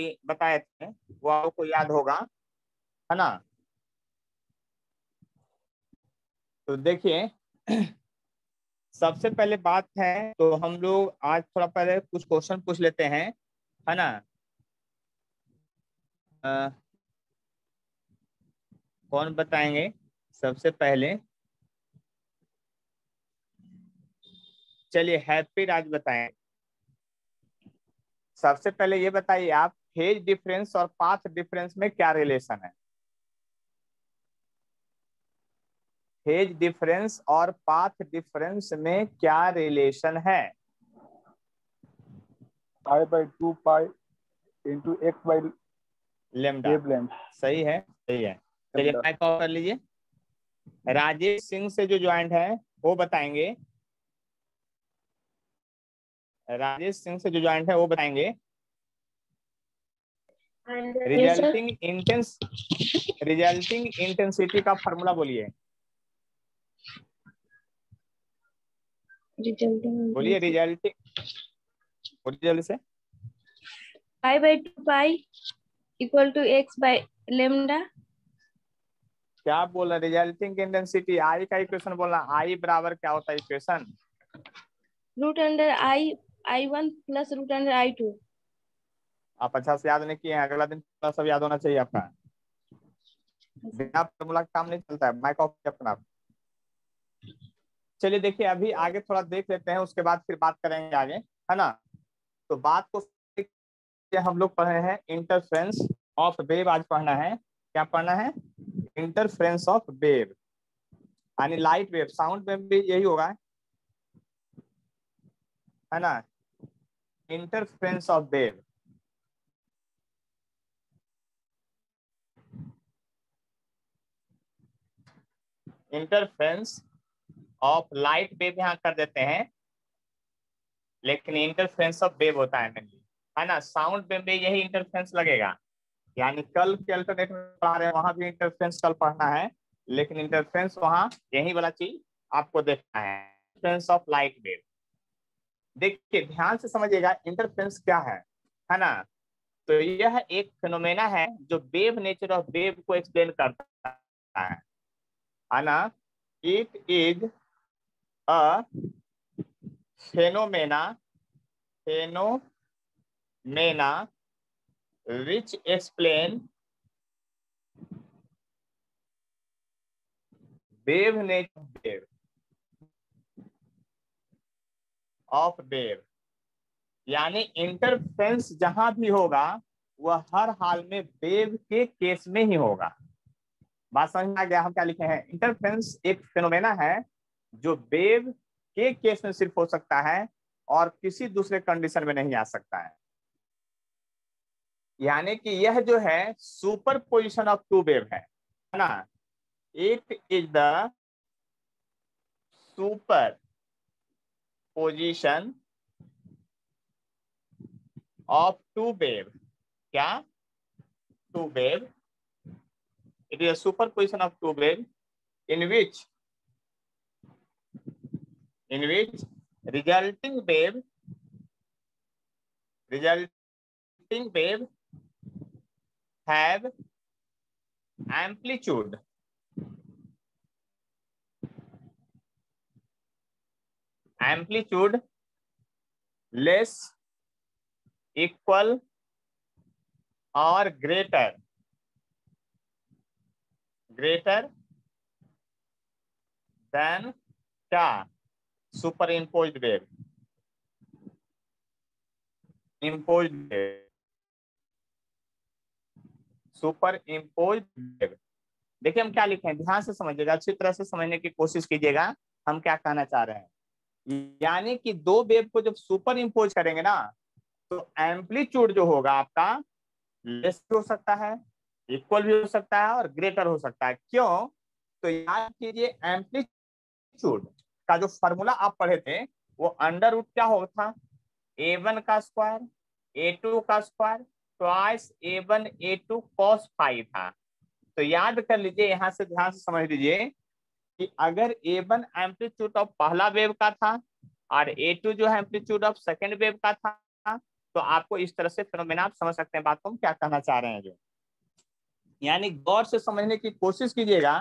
बताए थे वो आपको याद होगा है ना? तो देखिए सबसे पहले बात है तो हम लोग आज थोड़ा पहले कुछ क्वेश्चन पूछ लेते हैं है ना? आ, कौन बताएँगे सबसे पहले? चलिए हैप्पी राज बताएँ। सबसे पहले ये बताइए आप फ़ेज़ डिफरेंस और पाथ डिफरेंस में क्या रिलेशन है? फ़ेज़ डिफरेंस और पाथ डिफरेंस में क्या रिलेशन है? Pi by two pi into x by lambda. सही है? सही है। चलिए। माइक ऑफ़ कर लीजिए। राजेश सिंह से जो ज्वाइंट है वो बताएँगे। राजेश सिंह से जो ज्वाइंट है वो बताएँगे। रिजल्टिंग इंटेंस रिजल्टिंग इंटेंसिटी का फॉर्मूला बोलिए। बोलिए रिजल्टिंग बोलिए जल्दी से। Pi by two pi equal to x by lambda क्या बोल रहे रिजल्टिंग इंटेंसिटी आई का इक्वेशन बोलना आई बराबर क्या होता है equation root under I I one plus root under I two आप अच्छा से याद नहीं किए हैं, अगला दिन थोड़ा सब याद होना चाहिए आपका। बिना फॉर्मूला का काम नहीं चलता है माइक ऑफ़ अपना। चलिए देखिए, अभी आगे थोड़ा देख लेते हैं, उसके बाद फिर बात करेंगे आगे, है ना? तो बात को हम लोग पढ़ रहे हैं इंटरफ्रेंस ऑफ़ वेव आज पढ़ना है। क्या पढ़ना है? इंटरफ्रेंस ऑफ़ वेव यानी लाइट वेव साउंड वेव भी यही होगा। है ना? Interference of wave interference of light wave यहाँ कर देते हैं, लेकिन इंटरफ्रेंस ऑफ़ वेव होता है मेनली है ना? साउंड वेव में यही इंटरफ्रेंस लगेगा। यानी कल के अल्टरनेट में पढ़ा रहे हैं, वहाँ भी इंटरफ्रेंस कल पढ़ना है, लेकिन इंटरफ्रेंस वहाँ यही वाला चीज़ आपको देखना है। इंटरफ्रेंस ऑफ़ लाइट वेव देखिए, ध्यान से समझिएगा इंटरफ्रेंस क्या है है ना? तो यह एक फिनोमेना है जो वेव नेचर ऑफ़ वेव को एक्सप्लेन करता है। है ना it is a, phenomena phenomena explain wave nature of wave of wave. यानी इंटरफेरेंस जहाँ भी होगा, वह हर हाल में वेव के केस में ही होगा। बात समझ में आ गया हम क्या लिखे हैं? इंटरफेरेंस एक फिनोमेना है जो वेव के केस में सिर्फ़ हो सकता है और किसी दूसरे कंडीशन में नहीं आ सकता है। यानी कि यह जो है super position of two wave है ना? It is the super position of two wave क्या? Two wave it is a superposition of two wave in which in which resulting wave resulting wave have amplitude amplitude less equal or greater greater than क्या superimposed wave imposed wave super impose wave. देखिए हम क्या लिखे हैं ध्यान से समझिएगा, अच्छी तरह से समझने की कोशिश कीजिएगा, हम क्या कहना चाह रहे हैं। यानी कि दो वेव को जब सुपर इम्पोज करेंगे ना तो एम्पलीट्यूड जो होगा आपका लेस हो सकता है इक्वल भी हो सकता है और ग्रेटर हो सकता है। क्यों? तो याद कीजिए एम्पलीट्यूड का जो फॉर्मूला आप पढ़े थे, वो अंडर रूट क्या होता था? ए वन का स्क्वायर ए टू का square twice A one A two cos five था। तो याद कर लीजिए, यहाँ से ध्यान से समझ लीजिए कि अगर ए वन एम्पलीट्यूड ऑफ़ पहला वेव का था और ए टू जो है एम्पलीट्यूड ऑफ़ सेकेंड वेव का था तो आपको इस तरह से फिनोमेना आप समझ सकते हैं बात को। हम क्या कहना चाह रहे हैं जो? यानी गौर से समझने की कोशिश कीजिएगा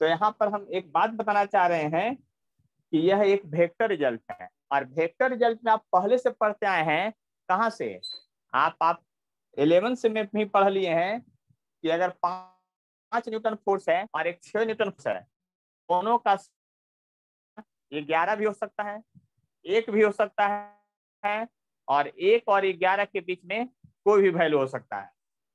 तो यहाँ पर हम एक बात बताना चाह रहे हैं कि यह एक वेक्टर रिज़ल्ट है। और वेक्टर रिज़ल्ट में आप पहले से पढ़ते आए हैं, कहाँ से? आप आप इलेवन से में भी पढ़ लिए हैं कि अगर पाँच न्यूटन फोर्स है और एक छह न्यूटन फोर्स है, दोनों का ग्यारह भी हो सकता है, एक भी हो सकता है, और एक और ग्यारह के बीच में कोई भी वैल्यू हो सकता है।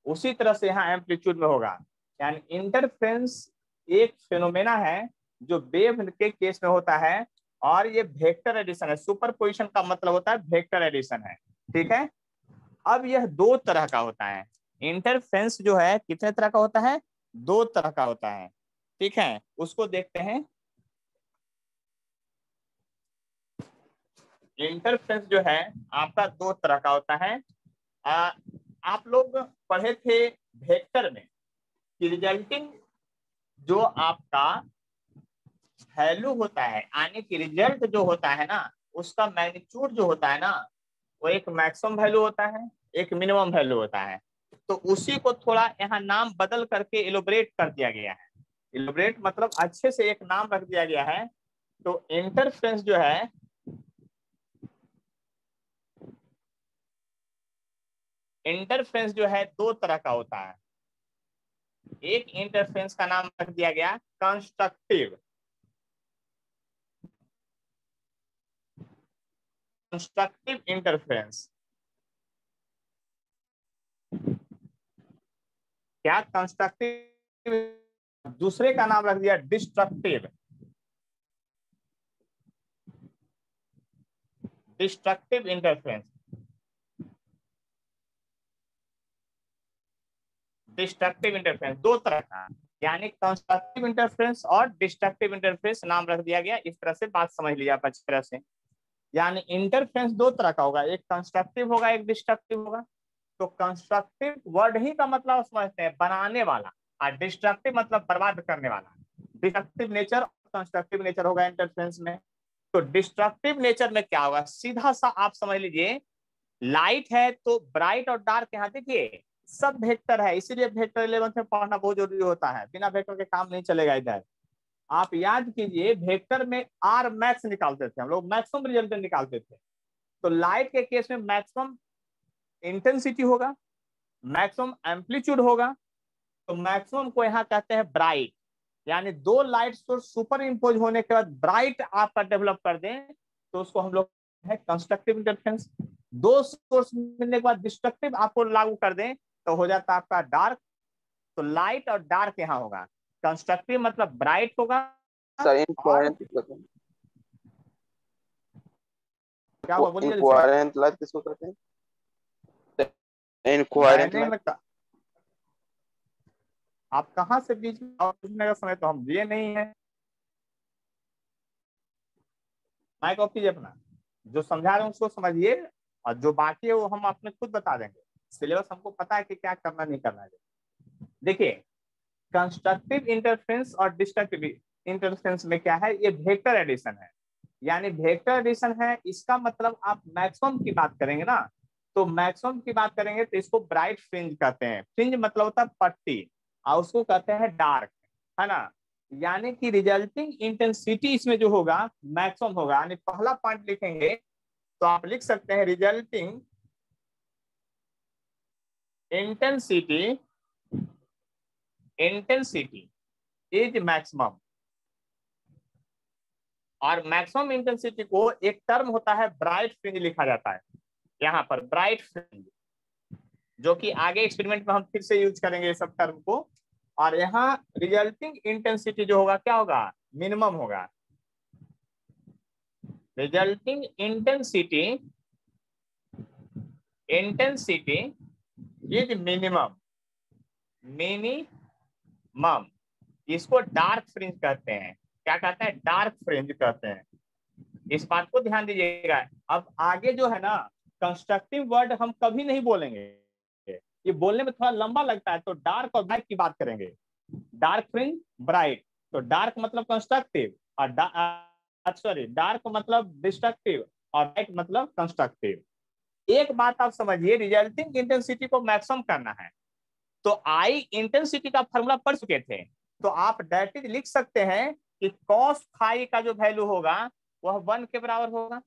उसी तरह से यहाँ एम्पलीट्यूड में होगा। यानी इंटरफ्रेंस एक फेनोमेना है जो वेव के केस में होता है और ये वेक्टर एडिशन है। सुपर पोजिशन का मतलब होता है वेक्टर एडिशन है। ठीक है? अब यह दो तरह का होता है। इंटरफ्रेंस जो है कितने तरह का होता है? दो तरह का होता है। ठीक है? उसको देखते हैं। इंटरफ्रेंस जो है आपका दो तरह का होता है। आ, आप लोग पढ़े थे वेक्टर में कि रिजल्टिंग जो आपका वैल्यू होता है, यानी कि रिज़ल्ट जो होता है ना, उसका मैग्नीट्यूड जो होता है ना, वो एक मैक्सिमम वैल्यू होता है, एक मिनिमम वैल्यू होता है। तो उसी को थोड़ा यहाँ नाम बदल करके इलोबरेट कर दिया गया है। इलोबरेट मतलब अच्छे से एक नाम रख दिया गया है। तो इंटरफ्रेंस जो है इंटरफ्रेंस जो है दो तरह का होता है। एक इंटरफ्रेंस का नाम रख दिया गया कंस्ट्रक्टिव कंस्ट्रक्टिव इंटरफ्रेंस क्या कंस्ट्रक्टिव दूसरे का नाम रख दिया destructive destructive interference destructive interference दो तरह का। यानी कंस्ट्रक्टिव इंटरफ्रेंस और डिस्ट्रक्टिव इंटरफ्रेंस नाम रख दिया गया, इस तरह से बात समझ लीजिए आप अच्छी तरह से। यानी इंटरफ्रेंस दो तरह का होगा, एक कंस्ट्रक्टिव होगा, एक डिस्ट्रक्टिव होगा। तो कंस्ट्रक्टिव वर्ड ही का मतलब समझते हैं, बनाने वाला, और डिस्ट्रक्टिव मतलब बर्बाद करने वाला। डिस्ट्रक्टिव नेचर कंस्ट्रक्टिव नेचर होगा इंटरफ्रेंस में। तो डिस्ट्रक्टिव नेचर में क्या होगा? सीधा सा आप समझ लीजिए लाइट है तो ब्राइट और डार्क यहाँ देखिए। सब वेक्टर है, इसीलिए वेक्टर इलेवंथ में पढ़ना बहुत ज़रूरी होता है। बिना वेक्टर के काम नहीं चलेगा इधर। आप याद कीजिए वेक्टर में आर मैक्स निकालते थे हम लोग मैक्सिमम रिज़ल्ट निकालते थे। तो लाइट के केस में मैक्सिमम इंटेंसिटी होगा मैक्सिमम एम्पलीट्यूड होगा तो मैक्सिमम को यहाँ कहते हैं ब्राइट यानी दो लाइट सोर्स सुपर इम्पोज होने के बाद ब्राइट आपका डेवलप कर दें तो उसको हम लोग कंस्ट्रक्टिव इंटरफेरेंस दो सोर्स मिलने के बाद डिस्ट्रक्टिव आपको लागू कर दें तो हो जाता है आपका डार्क तो लाइट और डार्क यहाँ होगा। कंस्ट्रक्टिव मतलब ब्राइट होगा। क्या हुआ बोलिए लाइट किसको कहते हैं? इनकोहेरेंट आप कहाँ से बीच में का समय तो हम दिए नहीं है। माइक ऑफ़ कीजिए अपना। जो समझा रहे हैं उसको समझिए और जो बाकी है वो हम अपने खुद बता देंगे। सिलेबस हमको पता है कि क्या करना, नहीं करना है। देखिए कंस्ट्रक्टिव इंटरफेरेंस और डिस्ट्रक्टिव इंटरफेरेंस में क्या है? ये वेक्टर एडिशन है। यानी वेक्टर एडिशन है, इसका मतलब आप मैक्सिमम की बात करेंगे ना तो मैक्सिमम की बात करेंगे तो इसको ब्राइट फ्रिंज कहते हैं। फ्रिंज मतलब होता है पट्टी, और उसको कहते हैं डार्क है ना? यानी कि रिजल्टिंग इंटेंसिटी इसमें जो होगा मैक्सिमम होगा। यानी पहला पॉइंट लिखेंगे तो आप लिख सकते हैं resulting intensity intensity is maximum और मैक्सिमम इंटेंसिटी को एक टर्म होता है ब्राइट फ्रिंज लिखा जाता है। यहाँ पर ब्राइट फ्रिंज जो कि आगे एक्सपेरिमेंट में हम फिर से यूज़ करेंगे सब टर्म को। और यहाँ रिजल्टिंग इंटेंसिटी जो होगा, क्या होगा? मिनिमम होगा। Resulting intensity intensity is minimum minimum इसको डार्क फ्रिंज कहते हैं। क्या कहते हैं? डार्क फ्रिंज कहते हैं। इस बात को ध्यान दीजिएगा। अब आगे जो है ना कंस्ट्रक्टिव वर्ड हम कभी नहीं बोलेंगे। ये बोलने में थोड़ा लंबा लगता है तो डार्क और ब्राइट की बात करेंगे। डार्क फ्रिंज ब्राइट तो डार्क मतलब कंस्ट्रक्टिव और सॉरी डार्क मतलब डिस्ट्रक्टिव और ब्राइट मतलब कंस्ट्रक्टिव एक बात आप समझिए रिजल्टिंग इंटेंसिटी को मैक्सिमम करना है। तो आई इंटेंसिटी का फॉर्मूला पढ़ चुके थे। तो आप डायरेक्टली लिख सकते हैं कि कॉस फाई का जो वैल्यू होगा, वह वन के बराबर होगा।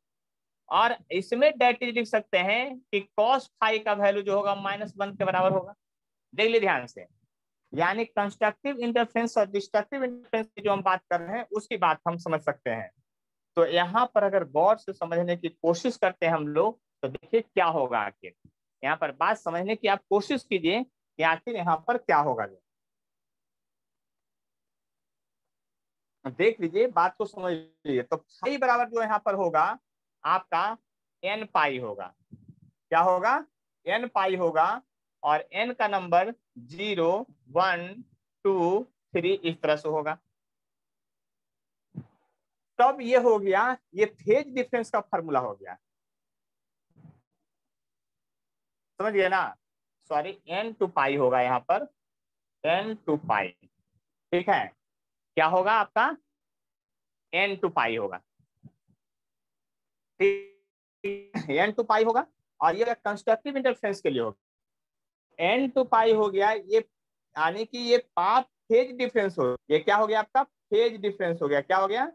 और इसमें डायरेक्टली लिख सकते हैं कि कॉस फाई का वैल्यू जो होगा माइनस वन के बराबर होगा। देख लीजिए ध्यान से। यानी कंस्ट्रक्टिव इंटरफेरेंस और डिस्ट्रक्टिव इंटरफेरेंस की जो हम बात कर रहे हैं, उसकी बात हम समझ सकते हैं। तो यहाँ पर अगर गौर से समझने की कोशिश करते हैं हम लोग तो देखिए क्या होगा आखिर। यहाँ पर बात समझने की आप कोशिश कीजिए कि आखिर यहाँ पर क्या होगा। देख लीजिए, बात को समझ लीजिए। तो फाई बराबर जो यहाँ पर होगा, आपका एन पाई होगा। क्या होगा? एन पाई होगा और एन का number zero, one, two, three इस तरह से होगा। तब ये हो गया, ये फ़ेज़ डिफरेंस का फॉर्मूला हो गया। समझ गए ना? सॉरी एन टू पाई होगा यहाँ पर। एन टू पाई ठीक है? क्या होगा आपका? एन टू पाई होगा। एन टू पाई होगा और ये कंस्ट्रक्टिव इंटरफेरेंस के लिए होगा। एन टू पाई हो गया, ये यानी कि ये पाथ फ़ेज़ डिफरेंस हो, ये क्या हो गया आपका? फ़ेज़ डिफरेंस हो गया। क्या हो गया?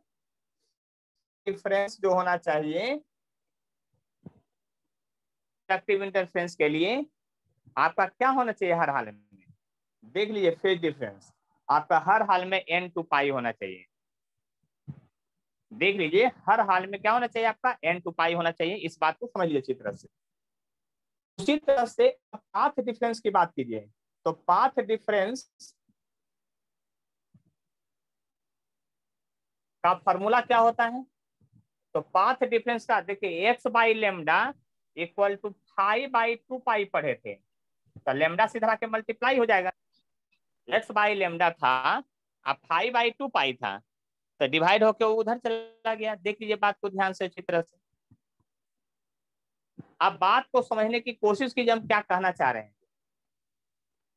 डिफरेंस जो होना चाहिए कंस्ट्रक्टिव इंटरफेरेंस के लिए आपका क्या होना चाहिए हर हाल में? देख लीजिए फ़ेज़ डिफरेंस आपका हर हाल में एन टू पाई होना चाहिए। देख लीजिए, हर हाल में क्या होना चाहिए आपका? एन टू पाई होना चाहिए। इस बात को समझ लीजिए अच्छी तरह से। उसी तरह से पाथ डिफरेंस की बात कीजिए। तो पाथ डिफरेंस का फॉर्मूला क्या होता है? तो पाथ डिफरेंस का, देखिए x by lambda equal to five by two pi पढ़े थे। तो लेमडा सीधा के मल्टीप्लाई हो जाएगा। एक्स बाई लेमडा था, अब फाइव बाई टू पाई था। तो डिवाइड होके उधर चला गया। देख लीजिए बात को ध्यान से अच्छी तरह से। अब बात को समझने की कोशिश कीजिए, हम क्या कहना चाह रहे हैं।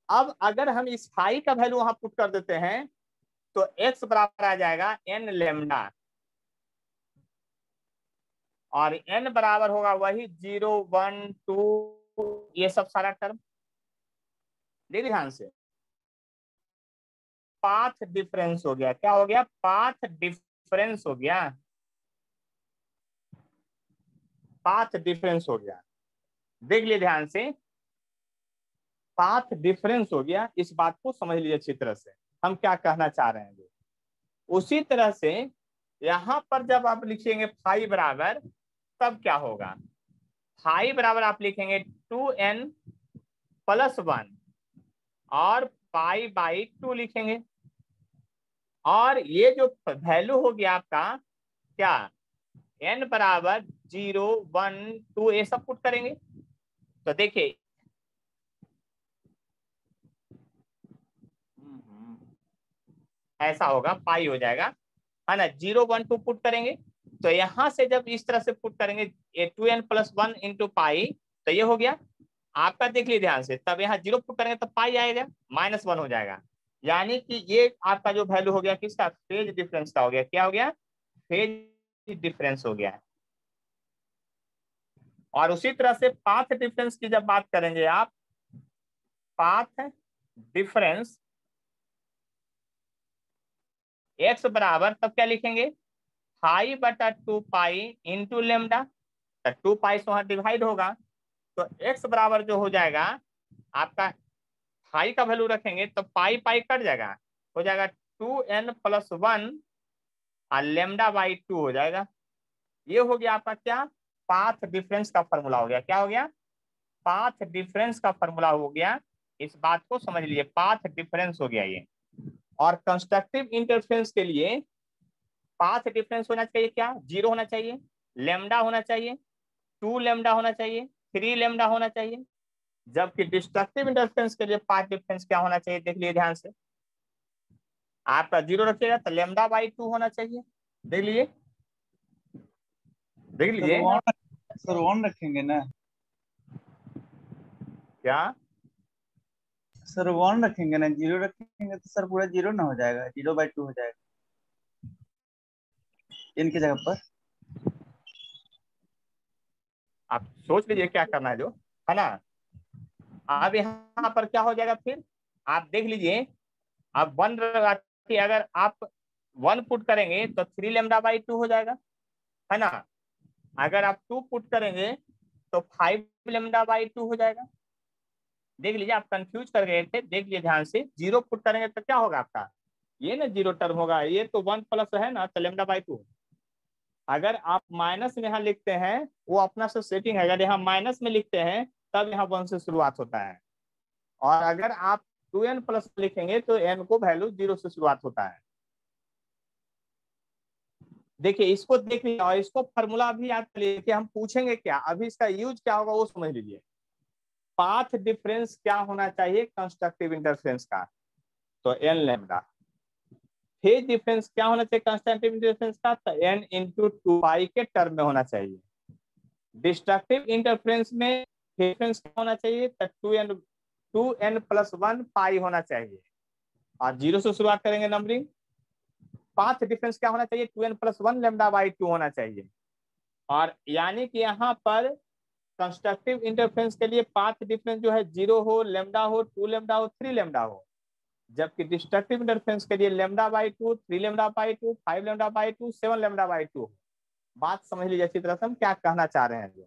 अब अगर हम इस फाइव का वैल्यू वहाँ पुट कर देते हैं तो एक्स बराबर आ जाएगा एन लेमडा और एन बराबर होगा वही ज़ीरो, वन, टू, ये सब सारा टर्म देखिए ध्यान से। पाथ डिफरेंस हो गया। क्या हो गया? पाथ डिफरेंस हो गया। पाथ डिफरेंस हो गया। देख लिए ध्यान से। पाथ डिफरेंस हो गया। इस बात को समझ लीजिए अच्छी तरह से। हम क्या कहना चाह रहे हैं? उसी तरह से यहाँ पर जब आप लिखेंगे फाइव बराबर तब क्या होगा? फाइव बराबर आप लिखेंगे टू एन प्लस वन, और पाई बाई टू लिखेंगे। और ये जो वैल्यू हो गया आपका, क्या? एन बराबर ज़ीरो, वन, टू, ये सब पुट करेंगे। तो देखिए। ऐसा होगा, पाई हो जाएगा। है ना? ज़ीरो, वन, टू पुट करेंगे। तो यहाँ से जब इस तरह से पुट करेंगे two n plus one into pi तो ये हो गया। आपका देख लीजिए ध्यान से, तब यहाँ ज़ीरो पुट करेंगे तो पाई आएगा माइनस वन हो जाएगा। यानी कि ये आपका जो वैल्यू हो गया किसका? फ़ेज़ डिफरेंस का हो गया। क्या हो गया? फ़ेज़ डिफरेंस हो गया। और उसी तरह से पाथ डिफरेंस की जब बात करेंगे आप पाथ डिफरेंस एक्स बराबर तब क्या लिखेंगे? फाइव बटा two pi into lambda two pi से वहाँ डिवाइड होगा तो एक्स बराबर जो हो जाएगा, आपका फाइव का वैल्यू रखेंगे तो पाई पाई कट जाएगा, हो जाएगा टू एन प्लस वन और लेमडा बाई टू हो जाएगा। ये हो गया आपका क्या? पाथ डिफरेंस का फॉर्मूला हो गया। क्या हो गया? पाथ डिफरेंस का फॉर्मूला हो गया। इस बात को समझ लीजिए, पाथ डिफरेंस हो गया ये। और कंस्ट्रक्टिव इंटरफेरेंस के लिए पाथ डिफरेंस होना चाहिए क्या? ज़ीरो होना चाहिए लेमडा होना चाहिए टू लेमडा होना चाहिए थ्री लेमडा होना चाहिए। जबकि डिस्ट्रक्टिव इंटरफेरेंस के लिए पाथ डिफरेंस क्या होना चाहिए? देख लिए ध्यान से। आपका ज़ीरो रखिएगा तो लेमडा बाई टू होना चाहिए। देख लीजिए देख लीजिए सर वन रखेंगे ना। क्या? सर वन रखेंगे ना ज़ीरो रखेंगे तो सर पूरा ज़ीरो ना हो जाएगा ज़ीरो बाई टू हो जाएगा। इनकी जगह पर। आप सोच लीजिए क्या करना है जो। है ना अब यहाँ पर क्या हो जाएगा फिर? आप देख लीजिए, अब वन अगर आप वन पुट करेंगे तो थ्री लेमडा बाई टू हो जाएगा, है ना? अगर आप टू पुट करेंगे तो फाइव लेमडा बाई टू हो जाएगा। देख लीजिए, आप कंफ्यूज कर गए थे, देख लीजिए ध्यान से ज़ीरो पुट करेंगे तो क्या होगा आपका? ये ना ज़ीरो टर्म होगा, ये तो वन प्लस है ना तो लेमडा बाई टू अगर आप माइनस में यहाँ लिखते हैं, वो अपना सेटिंग है। अगर यहाँ माइनस में लिखते हैं, तब यहाँ वन से शुरुआत होता है। और अगर आप टू एन प्लस लिखेंगे तो एन को वैल्यू ज़ीरो से शुरुआत होता है। देखिए, इसको देख लीजिए और इसको फॉर्मूला भी याद कर लीजिए हम पूछेंगे क्या। अभी इसका यूज़ क्या होगा, वो समझ लीजिए। पाथ डिफरेंस क्या होना चाहिए? कंस्ट्रक्टिव इंटरफेरेंस का। तो एन लेमडा फ़ेज़ डिफरेंस क्या होना चाहिए? कंस्ट्रक्टिव इंटरफेरेंस का तो एन इंटू टू पाई के टर्म में होना चाहिए। डिस्ट्रक्टिव इंटरफेरेंस में डिफरेंस क्या होना चाहिए? तो two n two n plus one pi होना चाहिए। और ज़ीरो से शुरुआत करेंगे नंबरिंग पाथ डिफरेंस क्या होना चाहिए? Two n plus one lambda by two होना चाहिए। और यानी कि यहाँ पर कंस्ट्रक्टिव इंटरफेरेंस के लिए पाथ डिफरेंस जो है, ज़ीरो हो लेमडा हो टू लेमडा हो थ्री लेमडा हो। जबकि डिस्ट्रक्टिव इंटरफेरेंस के लिए lambda by two three lambda by two five lambda by two seven lambda by two बात समझ लीजिए अच्छी तरह से हम क्या कहना चाह रहे हैं।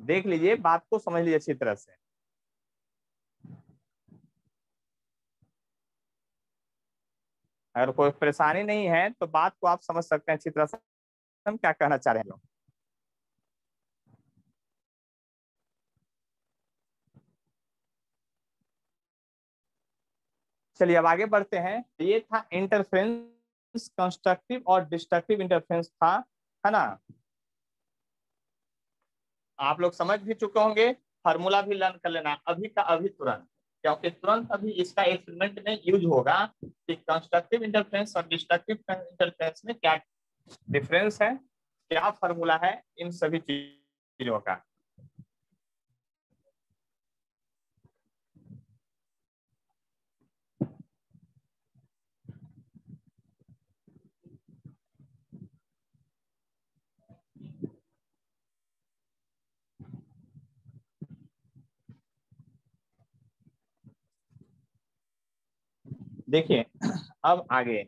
देख लीजिए, बात को समझ लीजिए अच्छी तरह से। अगर कोई परेशानी नहीं है तो बात को आप समझ सकते हैं अच्छी तरह से। हम क्या कहना चाह रहे हैं? लोग चलिए अब आगे बढ़ते हैं। ये था इंटरफेरेंस कंस्ट्रक्टिव और डिस्ट्रक्टिव इंटरफेरेंस था, है ना? आप लोग समझ भी चुके होंगे फार्मूला भी लर्न कर लेना, अभी का अभी तुरंत, क्योंकि तुरंत अभी इसका एक्सपेरिमेंट में यूज़ होगा कि कंस्ट्रक्टिव इंटरफेरेंस और डिस्ट्रक्टिव इंटरफेरेंस में क्या डिफरेंस है, क्या फार्मूला है इन सभी चीज़ों का। देखिए, अब आगे।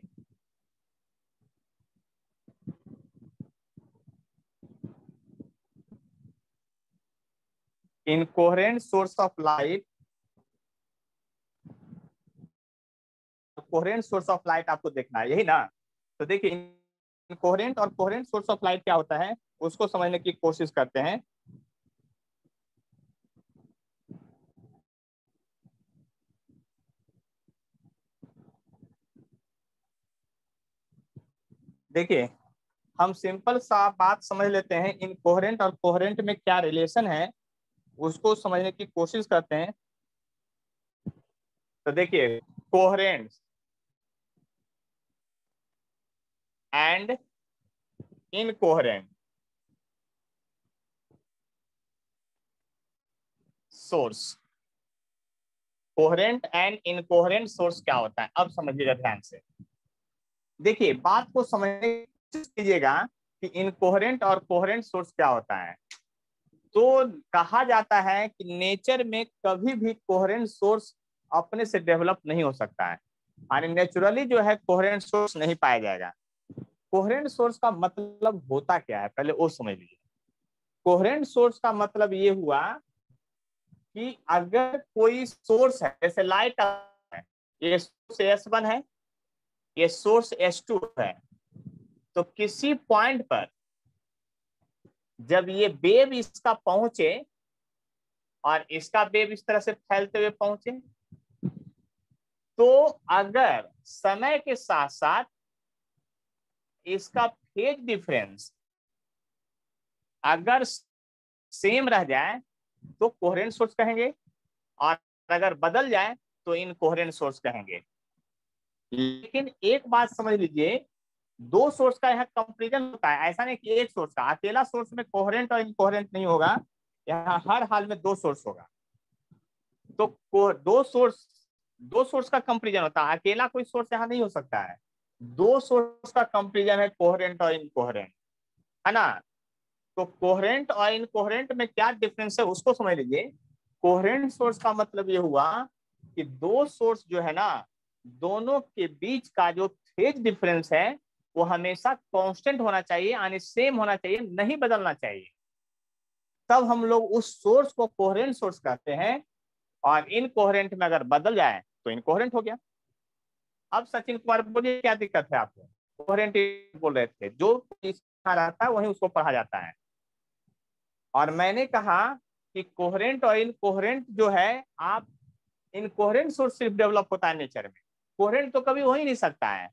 Incoherent source of light coherent source of light आपको देखना है, यही ना? तो देखिए इनकोहरेंट और कोहरेंट सोर्स ऑफ़ लाइट क्या होता है, उसको समझने की कोशिश करते हैं। देखिए, हम सिंपल सा बात समझ लेते हैं इन कोहरेंट और कोहरेंट में क्या रिलेशन है, उसको समझने की कोशिश करते हैं। तो देखिए coherent and incoherent source coherent and incoherent source क्या होता है? अब समझिएगा ध्यान से। देखिए, बात को समझने कीजिएगा कि इनकोहरेंट और कोहरेंट सोर्स क्या होता है। तो कहा जाता है कि नेचर में कभी भी कोहरेंट सोर्स अपने से डेवलप नहीं हो सकता है। यानी नेचुरली जो है कोहरेंट सोर्स नहीं पाया जाएगा। कोहरेंट सोर्स का मतलब होता क्या है? पहले वो समझ लीजिए। कोहरेंट सोर्स का मतलब ये हुआ कि अगर कोई सोर्स है, जैसे लाइट ये सोर्स एस वन है ये सोर्स एस टू है। तो किसी पॉइंट पर जब ये बेब इसका पहुँचे और इसका बेब इस तरह से फैलते हुए पहुँचे तो अगर समय के साथ साथ इसका फ़ेज़ डिफरेंस अगर सेम रह जाए तो कोहरेंट सोर्स कहेंगे और अगर बदल जाए तो इन कोहरेंट सोर्स कहेंगे। लेकिन एक बात समझ लीजिए, दो सोर्स का यहाँ कंपेरिजन होता है। ऐसा नहीं कि एक सोर्स का, अकेला सोर्स में कोहरेंट और इनकोहरेंट नहीं होगा, यहाँ हर हाल में दो सोर्स होगा। तो दो सोर्स दो सोर्स का कंपेरिजन होता है, अकेला कोई सोर्स यहाँ नहीं हो सकता है। दो सोर्स का कंपेरिजन है कोहरेंट और इनकोहरेंट है ना? तो कोहरेंट और इनकोहरेंट में क्या डिफरेंस है उसको समझ लीजिए। कोहरेंट सोर्स का मतलब ये हुआ कि दो सोर्स जो है ना दोनों के बीच का जो फ़ेज़ डिफरेंस है, वो हमेशा कांस्टेंट होना चाहिए, यानी सेम होना चाहिए, नहीं बदलना चाहिए। तब हम लोग उस सोर्स को कोहरेंट सोर्स कहते हैं, और इनकोहरेंट में अगर बदल जाए तो इनकोहरेंट हो गया। अब सचिन कुमार बोलिए, क्या दिक्कत है आपको? कोहरेंट बोल रहे थे। जो रहता है, वही उसको पढ़ा जाता है। और मैंने कहा कि कोहरेंट और इनकोहरेंट जो है, आप इनकोहरेंट सोर्स सिर्फ़ डेवलप होता है नेचर में। कोहरेंट तो कभी हो ही नहीं सकता है।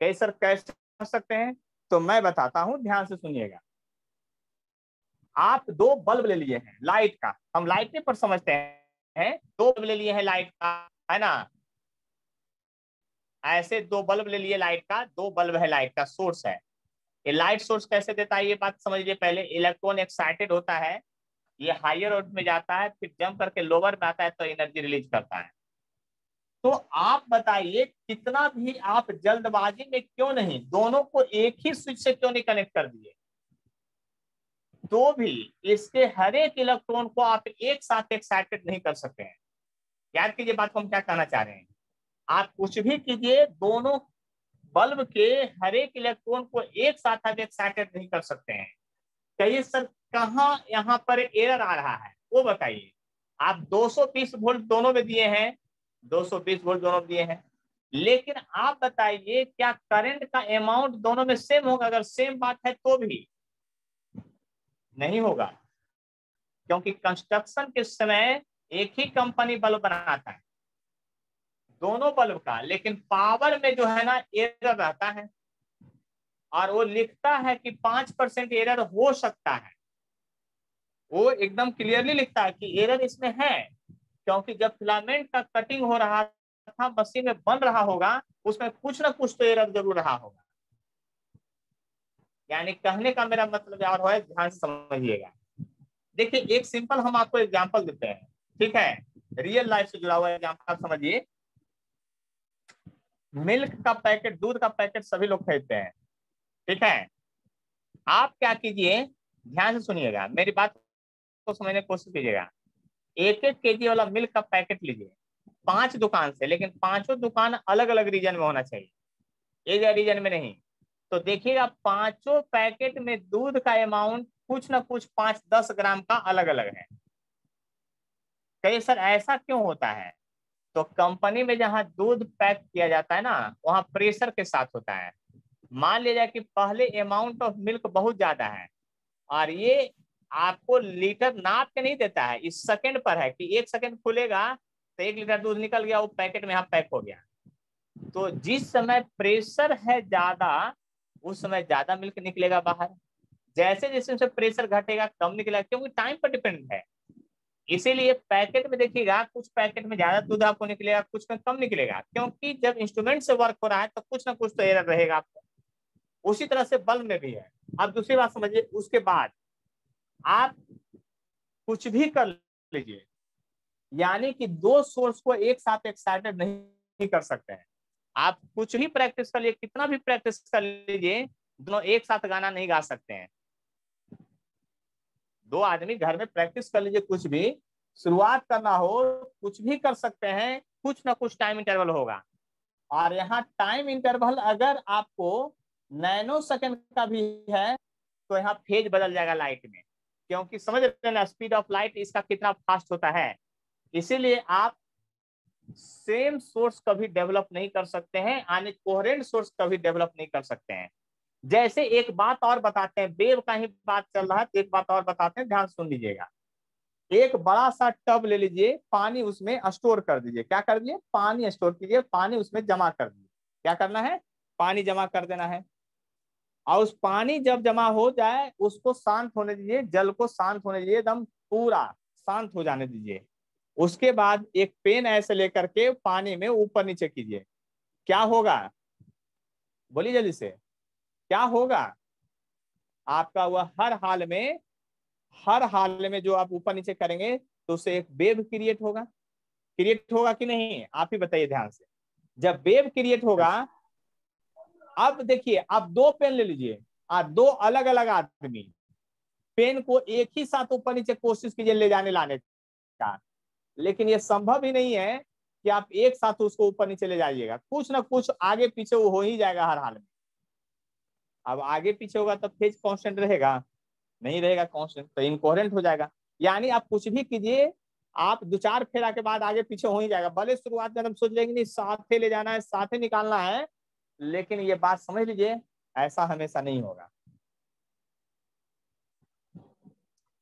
कैसे सर कैसे कर सकते हैं तो मैं बताता हूँ, ध्यान से सुनिएगा। आप दो बल्ब ले लिए हैं, लाइट का। हम लाइट पर समझते हैं, दो बल्ब ले लिए हैं लाइट का, है ना? ऐसे दो बल्ब ले लिए लाइट का, दो बल्ब है लाइट का, सोर्स है। ये लाइट सोर्स कैसे देता है, ये बात समझिए पहले। इलेक्ट्रॉन एक्साइटेड होता है, ये हायर ऑर्डर में जाता है, फिर जम करके लोअर में आता है तो एनर्जी रिलीज़ करता है। तो आप बताइए, कितना भी आप जल्दबाजी में क्यों नहीं? दोनों को एक ही स्विच से क्यों नहीं कनेक्ट कर दिए? तो भी इसके हर एक इलेक्ट्रॉन को आप एक साथ एक्साइटेड नहीं कर सकते हैं। याद कीजिए बात को हम क्या कहना चाह रहे हैं? आप कुछ भी कीजिए, दोनों बल्ब के हर एक इलेक्ट्रॉन को एक साथ आप एक्साइटेड नहीं कर सकते हैं। कहिए, सर, कहाँ यहाँ पर एरर आ रहा है? वो बताइए। आप 220 वोल्ट दोनों में दिए हैं 220 वोल्ट दोनों दिए हैं। लेकिन आप बताइए, क्या करंट का अमाउंट दोनों में सेम होगा? अगर सेम बात है तो भी नहीं होगा। क्योंकि कंस्ट्रक्शन के समय एक ही कंपनी बल्ब बनाता है। दोनों बल्ब का, लेकिन पावर में जो है ना एरर रहता है। और वो लिखता है कि पाँच परसेंट एरर हो सकता है। वो एकदम क्लियरली लिखता है कि एरर इसमें है। क्योंकि जब फिलामेंट का कटिंग हो रहा था, मशीन में बन रहा होगा, उसमें कुछ ना कुछ तो एरर ज़रूर रहा होगा। यानी कहने का मेरा मतलब और है, ध्यान से समझिएगा। देखिए, एक सिंपल हम आपको एग्जांपल देते हैं, ठीक है? रियल लाइफ से जुड़ा हुआ एग्जांपल आप समझिए। मिल्क का पैकेट, दूध का पैकेट सभी लोग खरीदते हैं, ठीक है? आप क्या कीजिए, ध्यान से सुनिएगा, मेरी बात को समझने की कोशिश कीजिएगा। एक एक के जी वाला मिल्क का पैकेट लीजिए। पाँच दुकान से, लेकिन पाँचों दुकान अलग अलग रीजन में होना चाहिए। एक रीजन में नहीं तो देखिएगा, पाँचों पैकेट में दूध का अमाउंट कुछ ना कुछ पाँच दस ग्राम का अलग अलग है। कही सर, ऐसा क्यों होता है? तो कंपनी में जहाँ दूध पैक किया जाता है ना, वहाँ प्रेशर के साथ होता है। मान लिया जाए कि पहले अमाउंट ऑफ़ मिल्क बहुत ज़्यादा है, और ये आपको लीटर नाप के नहीं देता है, इस सेकंड पर है कि एक सेकंड खुलेगा तो एक लीटर दूध निकल गया, वो पैकेट में यहाँ पैक हो गया। तो जिस समय प्रेशर है ज़्यादा, उस समय ज़्यादा मिल्क निकलेगा बाहर। जैसे जैसे उसमें प्रेशर घटेगा, कम निकलेगा, क्योंकि टाइम पर डिपेंड है। इसीलिए पैकेट में देखिएगा, कुछ पैकेट में ज़्यादा दूध आपको निकलेगा, कुछ में कम निकलेगा, क्योंकि जब इंस्ट्रूमेंट से वर्क हो रहा है तो कुछ ना कुछ तो एरर रहेगा आपको। उसी तरह से बल्ब में भी है। अब दूसरी बात समझिए, उसके बाद आप कुछ भी कर लीजिए, यानी कि दो सोर्स को एक साथ एक्साइटेड नहीं कर सकते हैं। आप कुछ भी प्रैक्टिस कर लिए, कितना भी प्रैक्टिस कर लीजिए, दोनों एक साथ गाना नहीं गा सकते हैं। दो आदमी घर में प्रैक्टिस कर लीजिए कुछ भी, शुरुआत करना हो, कुछ भी कर सकते हैं, कुछ ना कुछ टाइम इंटरवल होगा। और यहाँ टाइम इंटरवल अगर आपको नैनो सेकंड का भी है तो यहाँ फ़ेज़ बदल जाएगा लाइट में। क्योंकि समझ रहे ना स्पीड ऑफ़ लाइट इसका कितना फास्ट होता है। इसीलिए आप सेम सोर्स कभी डेवलप नहीं कर सकते हैं, यानी कोहरेंट सोर्स कभी डेवलप नहीं कर सकते हैं। जैसे एक बात और बताते हैं, वेव का ही बात चल रहा है तो एक बात और बताते हैं, ध्यान सुन लीजिएगा। एक बड़ा सा टब ले लीजिए, पानी उसमें स्टोर कर दीजिए। क्या कर दीजिए पानी स्टोर कीजिए, पानी उसमें जमा कर दीजिए क्या करना है? पानी जमा कर देना है। और उस पानी जब जमा हो जाए, उसको शांत होने दीजिए, जल को शांत होने दीजिए, एकदम पूरा शांत हो जाने दीजिए। उसके बाद एक पेन ऐसे लेकर के पानी में ऊपर नीचे कीजिए। क्या होगा? बोलिए जल्दी से। क्या होगा? आपका वह हर हाल में, हर हाल में जो आप ऊपर नीचे करेंगे तो उससे एक वेव क्रिएट होगा। क्रिएट होगा कि नहीं? आप ही बताइए ध्यान से। जब वेव क्रिएट होगा अब देखिए, आप दो पेन ले लीजिए। आ दो अलग अलग आदमी। पेन को एक ही साथ ऊपर नीचे कोशिश कीजिए ले जाने लाने का। लेकिन ये संभव ही नहीं है कि आप एक साथ उसको ऊपर नीचे ले जाइएगा। कुछ ना कुछ आगे पीछे वो हो ही जाएगा हर हाल में। अब आगे पीछे होगा तो फ़ेज़ कांस्टेंट रहेगा। नहीं रहेगा कांस्टेंट तो इनकोरेंट हो जाएगा। यानी आप कुछ भी कीजिए, आप दो चार फेरा के बाद आगे पीछे हो ही जाएगा। भले शुरुआत में हम सोच लेंगे नहीं, साथे ले जाना है, साथे निकालना है लेकिन ये बात समझ लीजिए, ऐसा हमेशा नहीं होगा।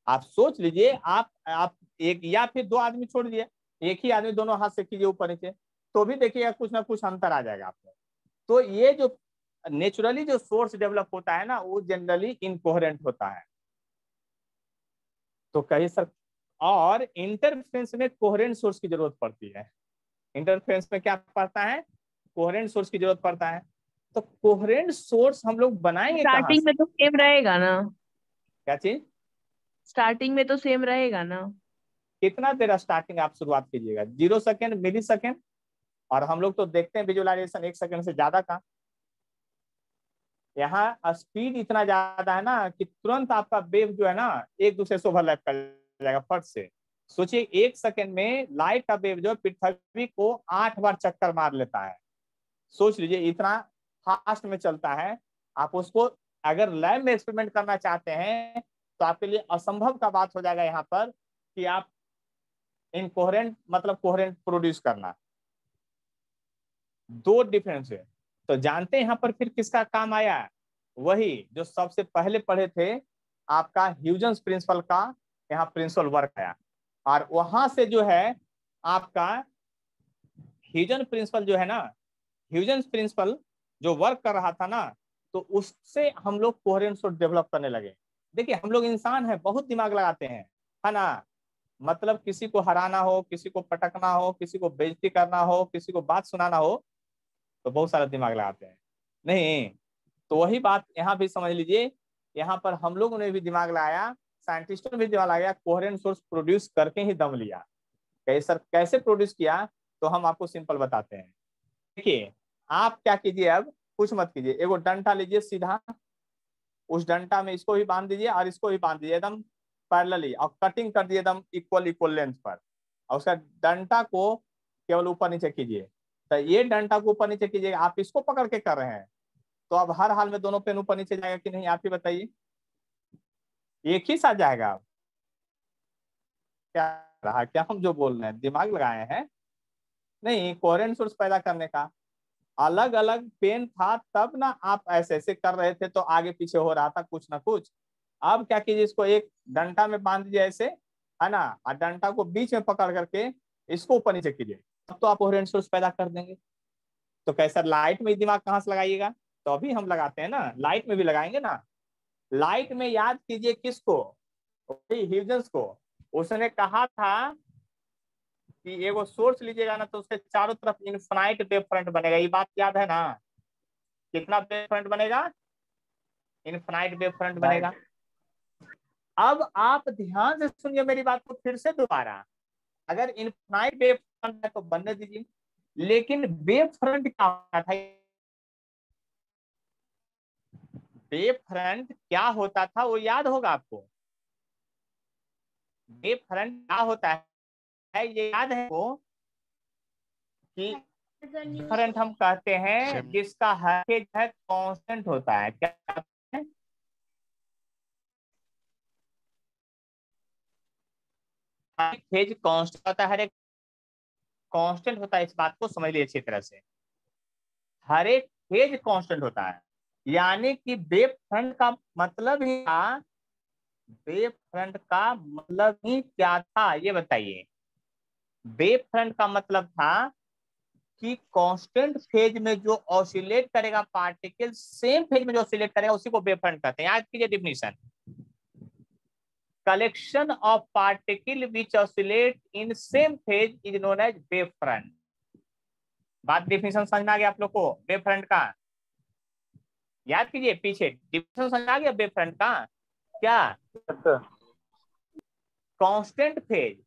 आप सोच लीजिए, आप आप एक या फिर दो आदमी छोड़ दिए, एक ही आदमी दोनों हाथ से कीजिए ऊपर नीचे तो भी देखिएगा कुछ ना कुछ अंतर आ जाएगा आपको। तो ये जो नेचुरली जो सोर्स डेवलप होता है ना, वो जनरली इनकोहरेंट होता है। तो कही सर, और इंटरफ्रेंस में कोहरेंट सोर्स की ज़रूरत पड़ती है। इंटरफ्रेंस में क्या पड़ता है? कोहरेंट सोर्स की ज़रूरत पड़ता है तो कोहरेंट सोर्स हम लोग बनाएँगे स्टार्टिंग में तो सेम रहेगा ना। क्या चीज़? स्टार्टिंग में तो सेम रहेगा ना। कितना देर स्टार्टिंग आप शुरुआत कीजिएगा? ज़ीरो सेकेंड मिली सेकेंड और हम लोग तो देखते हैं विजुअलाइजेशन एक सेकंड से ज़्यादा का। यहाँ स्पीड इतना ज़्यादा है ना कि तुरंत आपका वेव जो है ना एक दूसरे से ओवरलैप कर जाएगा फट से। सोचिए एक सेकेंड में लाइट का वेव जो है पृथ्वी को आठ बार चक्कर मार लेता है। सोच लीजिए, इतना फास्ट में चलता है, आप उसको अगर लैब में एक्सपेरिमेंट करना चाहते हैं तो आपके लिए असंभव का बात हो जाएगा यहाँ पर कि आप इनकोहरेंट मतलब कोहरेंट प्रोड्यूस करना। दो डिफरेंस है। तो जानते हैं यहाँ पर फिर किसका काम आया? वही जो सबसे पहले पढ़े थे, आपका ह्यूजन्स प्रिंसिपल का यहाँ प्रिंसिपल वर्क आया। और वहाँ से जो है, आपका ह्यूजन प्रिंसिपल जो है ना ह्यूजन्स प्रिंसिपल जो वर्क कर रहा था ना तो उससे हम लोग कोहरेंट सोर्स डेवलप करने लगे। देखिए, हम लोग इंसान है, बहुत दिमाग लगाते हैं, है ना? मतलब किसी को हराना हो, किसी को पटकना हो, किसी को बेजती करना हो, किसी को बात सुनाना हो तो बहुत सारा दिमाग लगाते हैं। नहीं तो वही बात यहाँ भी समझ लीजिए, यहाँ पर हम लोगों ने भी दिमाग लगाया साइंटिस्टों ने भी दिमाग लगाया, कोहरेंट सोर्स प्रोड्यूस करके ही दम लिया। कैसे कैसे प्रोड्यूस किया तो हम आपको सिंपल बताते हैं। देखिए आप क्या कीजिए अब? कुछ मत कीजिए। एगो डंडा लीजिए सीधा। उस डंडा में इसको भी बाँध दीजिए और इसको भी बाँध दीजिए, एकदम पैरेलली और कटिंग कर दिए एकदम इक्वल इक्वल लेंथ पर। और उसका डंडा को केवल ऊपर नीचे कीजिए। तो ये डंडा को ऊपर नीचे कीजिए। आप इसको पकड़ के कर रहे हैं। तो अब हर हाल में दोनों पेन ऊपर नीचे जाएगा कि नहीं? आप ही बताइए। एक ही साथ जाएगा अब। क्या रहा? क्या हम जो बोल रहे हैं, दिमाग लगाए हैं? नहीं कोरेंट सोर्स पैदा करने का। अलग अलग पेन था, तब ना आप ऐसे ऐसे कर रहे थे तो आगे पीछे हो रहा था कुछ ना कुछ। अब क्या कीजिए इसको एक डंटा में बाँध दीजिए ऐसे, है ना? और डंडा को बीच में पकड़ करके इसको ऊपर नीचे कीजिए। तब तो आप कोहेरेंट सोर्स पैदा कर देंगे। तो कैसा? लाइट में दिमाग कहाँ से लगाइएगा? तो अभी हम लगाते हैं ना, लाइट में भी लगाएँगे ना। लाइट में याद कीजिए किसको? को। उसने कहा था कि एगो सोर्स लीजिएगा ना तो उसके चारों तरफ़ इन्फाइट वेव फ्रंट बनेगा। ये बात याद है ना? कितना वेव फ्रंट बनेगा? इन्फाइट वेव फ्रंट बनेगा अब आप ध्यान से सुनिए मेरी बात को फिर से दोबारा। अगर इन्फाइट वेव फ्रंट है तो बनने दीजिए। लेकिन वेव फ्रंट क्या होता था? वेव फ्रंट क्या होता था? वो याद होगा आपको। वेव फ्रंट क्या होता है? है ये याद है वो कि करंट हम कहते हैं जिसका हर है कांस्टेंट होता है। क्या फ़ेज़ कांस्टेंट होता है हर एक कांस्टेंट होता है इस बात को समझ लीजिए अच्छी तरह से। हर एक फ़ेज़ कांस्टेंट होता है। यानी कि वेव फ्रंट का मतलब ही था वेव फ्रंट का मतलब ही क्या था ये बताइए। वेव फ्रंट का मतलब था कि कांस्टेंट फ़ेज़ में जो ऑसिलेट करेगा पार्टिकल सेम फ़ेज़ में जो ऑसिलेट करेगा उसी को वेव फ्रंट कहते हैं। याद कीजिए definition collection of particle which oscillate in same phase is known as wave front बात डिफिनीशन समझ में आ गया आप लोग को? वेव फ्रंट का। याद कीजिए पीछे। डिफिनेशन समझ आ गया वेव फ्रंट का? क्या? कांस्टेंट फ़ेज़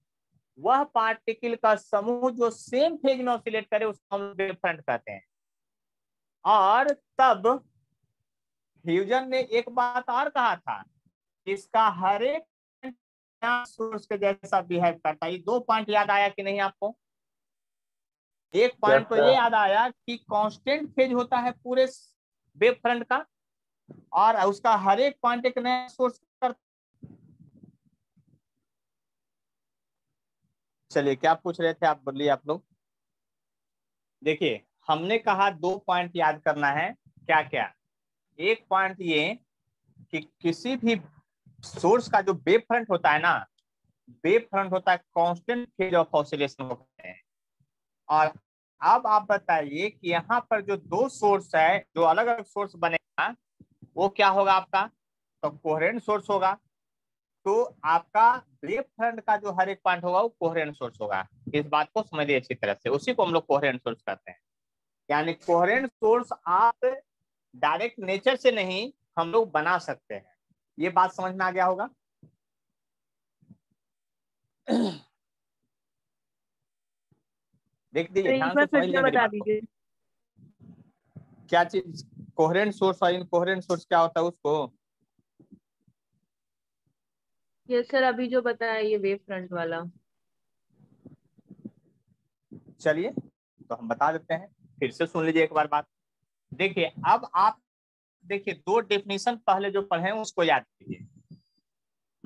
वह पार्टिकल का समूह जो सेम फ़ेज़ में ऑसिलेट करे उसको हम वेव फ्रंट कहते हैं। और तब ह्यूजन ने एक बात और कहा था इसका हर एक सोर्स के जैसा बिहेव करता है। दो पॉइंट याद आया कि नहीं आपको? एक पॉइंट तो ये याद आया कि कांस्टेंट फ़ेज़ होता है पूरे वेब फ्रंट का और उसका हर एक पॉइंट एक नया सोर्स कर चलिए, क्या पूछ रहे थे आप? बोलिए आप लोग। देखिए, हमने कहा दो पॉइंट याद करना है। क्या क्या एक पॉइंट ये कि किसी भी सोर्स का जो वेव फ्रंट होता है ना वेव फ्रंट होता है कांस्टेंट फ़ेज़ ऑफ़ ऑसिलेशन होते हैं। और अब आप बताइए कि यहाँ पर जो दो सोर्स है, जो अलग अलग सोर्स बनेगा, वो क्या होगा आपका? तो कोहरेंट सोर्स होगा। तो आपका वेव फ्रंट का जो हर एक पॉइंट होगा वो कोहरेंट सोर्स होगा। इस बात को समझिए अच्छी तरह से। उसी को हम लोग कोहरेंट सोर्स कहते हैं। यानी कोहरेंट सोर्स आप डायरेक्ट नेचर से नहीं हम लोग बना सकते हैं। ये बात समझ में आ गया होगा? देख तो दीजिए बता। दीजिए। क्या चीज़? कोहरेंट सोर्स और इनकोहरेंट सोर्स क्या होता है उसको? ये सर अभी जो बताया ये वेव फ्रंट वाला। चलिए तो हम बता देते हैं, फिर से सुन लीजिए एक बार बात। देखिए, अब आप, देखिए, दो डेफिनेशन पहले जो पढ़े उसको याद कीजिए।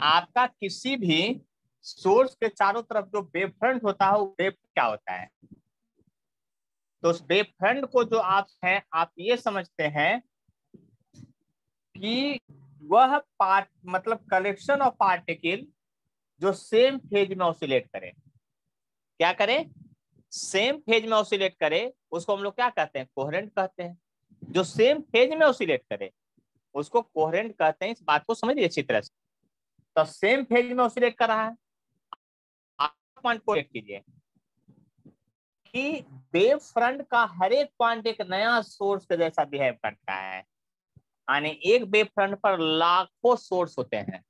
आपका किसी भी सोर्स के चारों तरफ़ जो वेव फ्रंट होता है, वो वेव क्या होता है? तो उस वेव फ्रंट को जो आप हैं, आप ये समझते हैं कि वह पार्ट मतलब कलेक्शन ऑफ़ पार्टिकल जो सेम फ़ेज़ में ऑसिलेट करे। क्या करे? सेम फ़ेज़ में ऑसिलेट करे, उसको हम लोग क्या कहते हैं? कोहरेंट कहते हैं। जो सेम फ़ेज़ में ऑसिलेट करे, उसको कोहरेंट कहते हैं। इस बात को समझिए अच्छी तरह से। तो सेम फ़ेज़ में ऑसिलेट कर रहा है। आप पॉइंट को कीजिए कि वेव फ्रंट का हर एक पॉइंट एक नया सोर्स के जैसा बिहेव करता है। यानी एक वेव फ्रंट पर लाखों सोर्स होते हैं।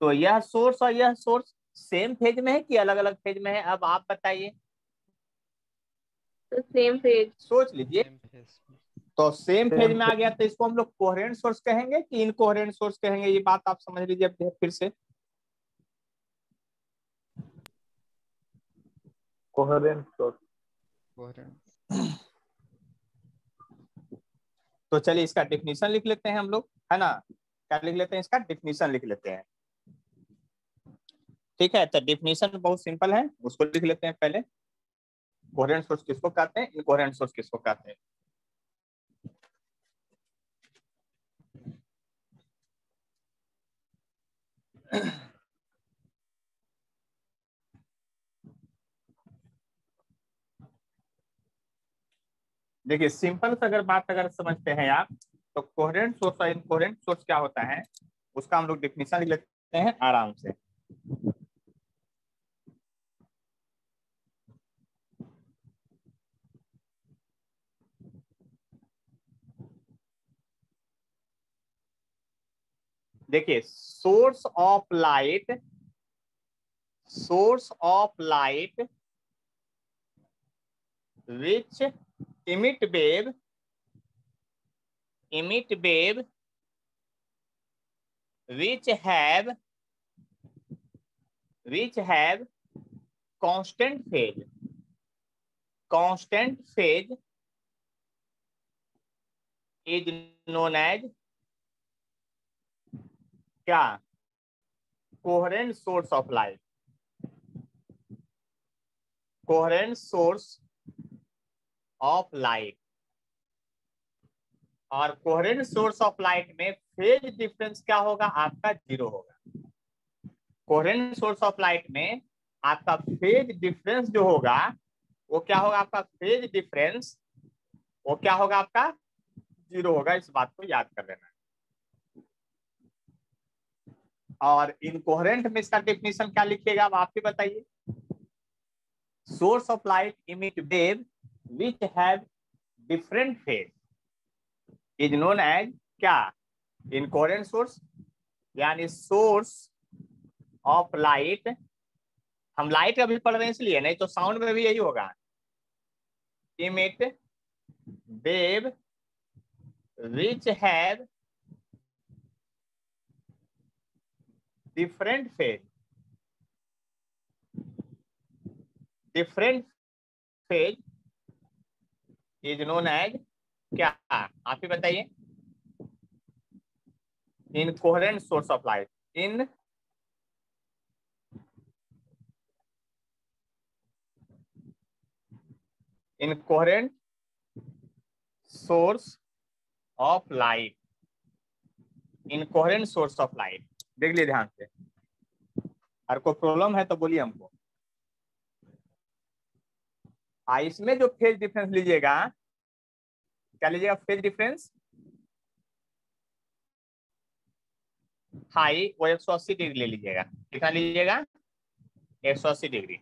तो यह सोर्स और यह सोर्स सेम फ़ेज़ में है कि अलग अलग फ़ेज़ में है? अब आप बताइए। तो सेम फ़ेज़ सोच लीजिए। तो सेम फ़ेज़ में आ गया तो इसको हम लोग कोहरेंट सोर्स कहेंगे कि इनकोहरेंट सोर्स कहेंगे? ये बात आप समझ लीजिए अब फिर से। कोहेरेंट सोर्स तो चलिए इसका डेफिनेशन लिख लेते हैं हम लोग, है ना? क्या लिख लेते हैं इसका? डेफिनेशन लिख लेते हैं। ठीक है तो डेफिनेशन बहुत सिंपल है, उसको लिख लेते हैं पहले। कोहेरेंट सोर्स किसको कहते हैं? इनकोहेरेंट सोर्स किसको कहते हैं? देखिए, सिंपल से अगर बात अगर समझते हैं आप तो कोहेरेंट सोर्स और इनकोहेरेंट सोर्स क्या होता है, उसका हम लोग डेफिनेशन लिख लेते हैं आराम से। देखिए source of light source of light which emit wave emit wave which have which have constant phase constant phase is known as क्या coherent source of light coherent source of light और coherent source of light में phase difference क्या होगा? आपका zero होगा। Coherent source of light में आपका phase difference जो होगा, वो क्या होगा आपका? फ़ेज़ डिफरेंस वो क्या होगा आपका? ज़ीरो होगा। इस बात को याद कर लेना। और इनकोहरेंट में इसका डेफिनेशन क्या लिखिएगा? अब आप ही बताइए। Source of light emit wave which have different phase is known as क्या incoherent source यानी source of light हम लाइट का भी पढ़ रहे हैं इसलिए नहीं तो साउंड में भी यही होगा emit wave which have different phase different phase is known as क्या? आप ही बताइए। Incoherent source of light in incoherent source of light incoherent source of light देख लिए ध्यान से। और कोई प्रॉब्लम है तो बोलिए हमको। आ इसमें जो फ़ेज़ डिफरेंस लीजिएगा, क्या लीजिएगा फ़ेज़ डिफरेंस हाई वो एक सौ अस्सी डिग्री ले लीजिएगा। कितना लीजिएगा? एक सौ अस्सी डिग्री।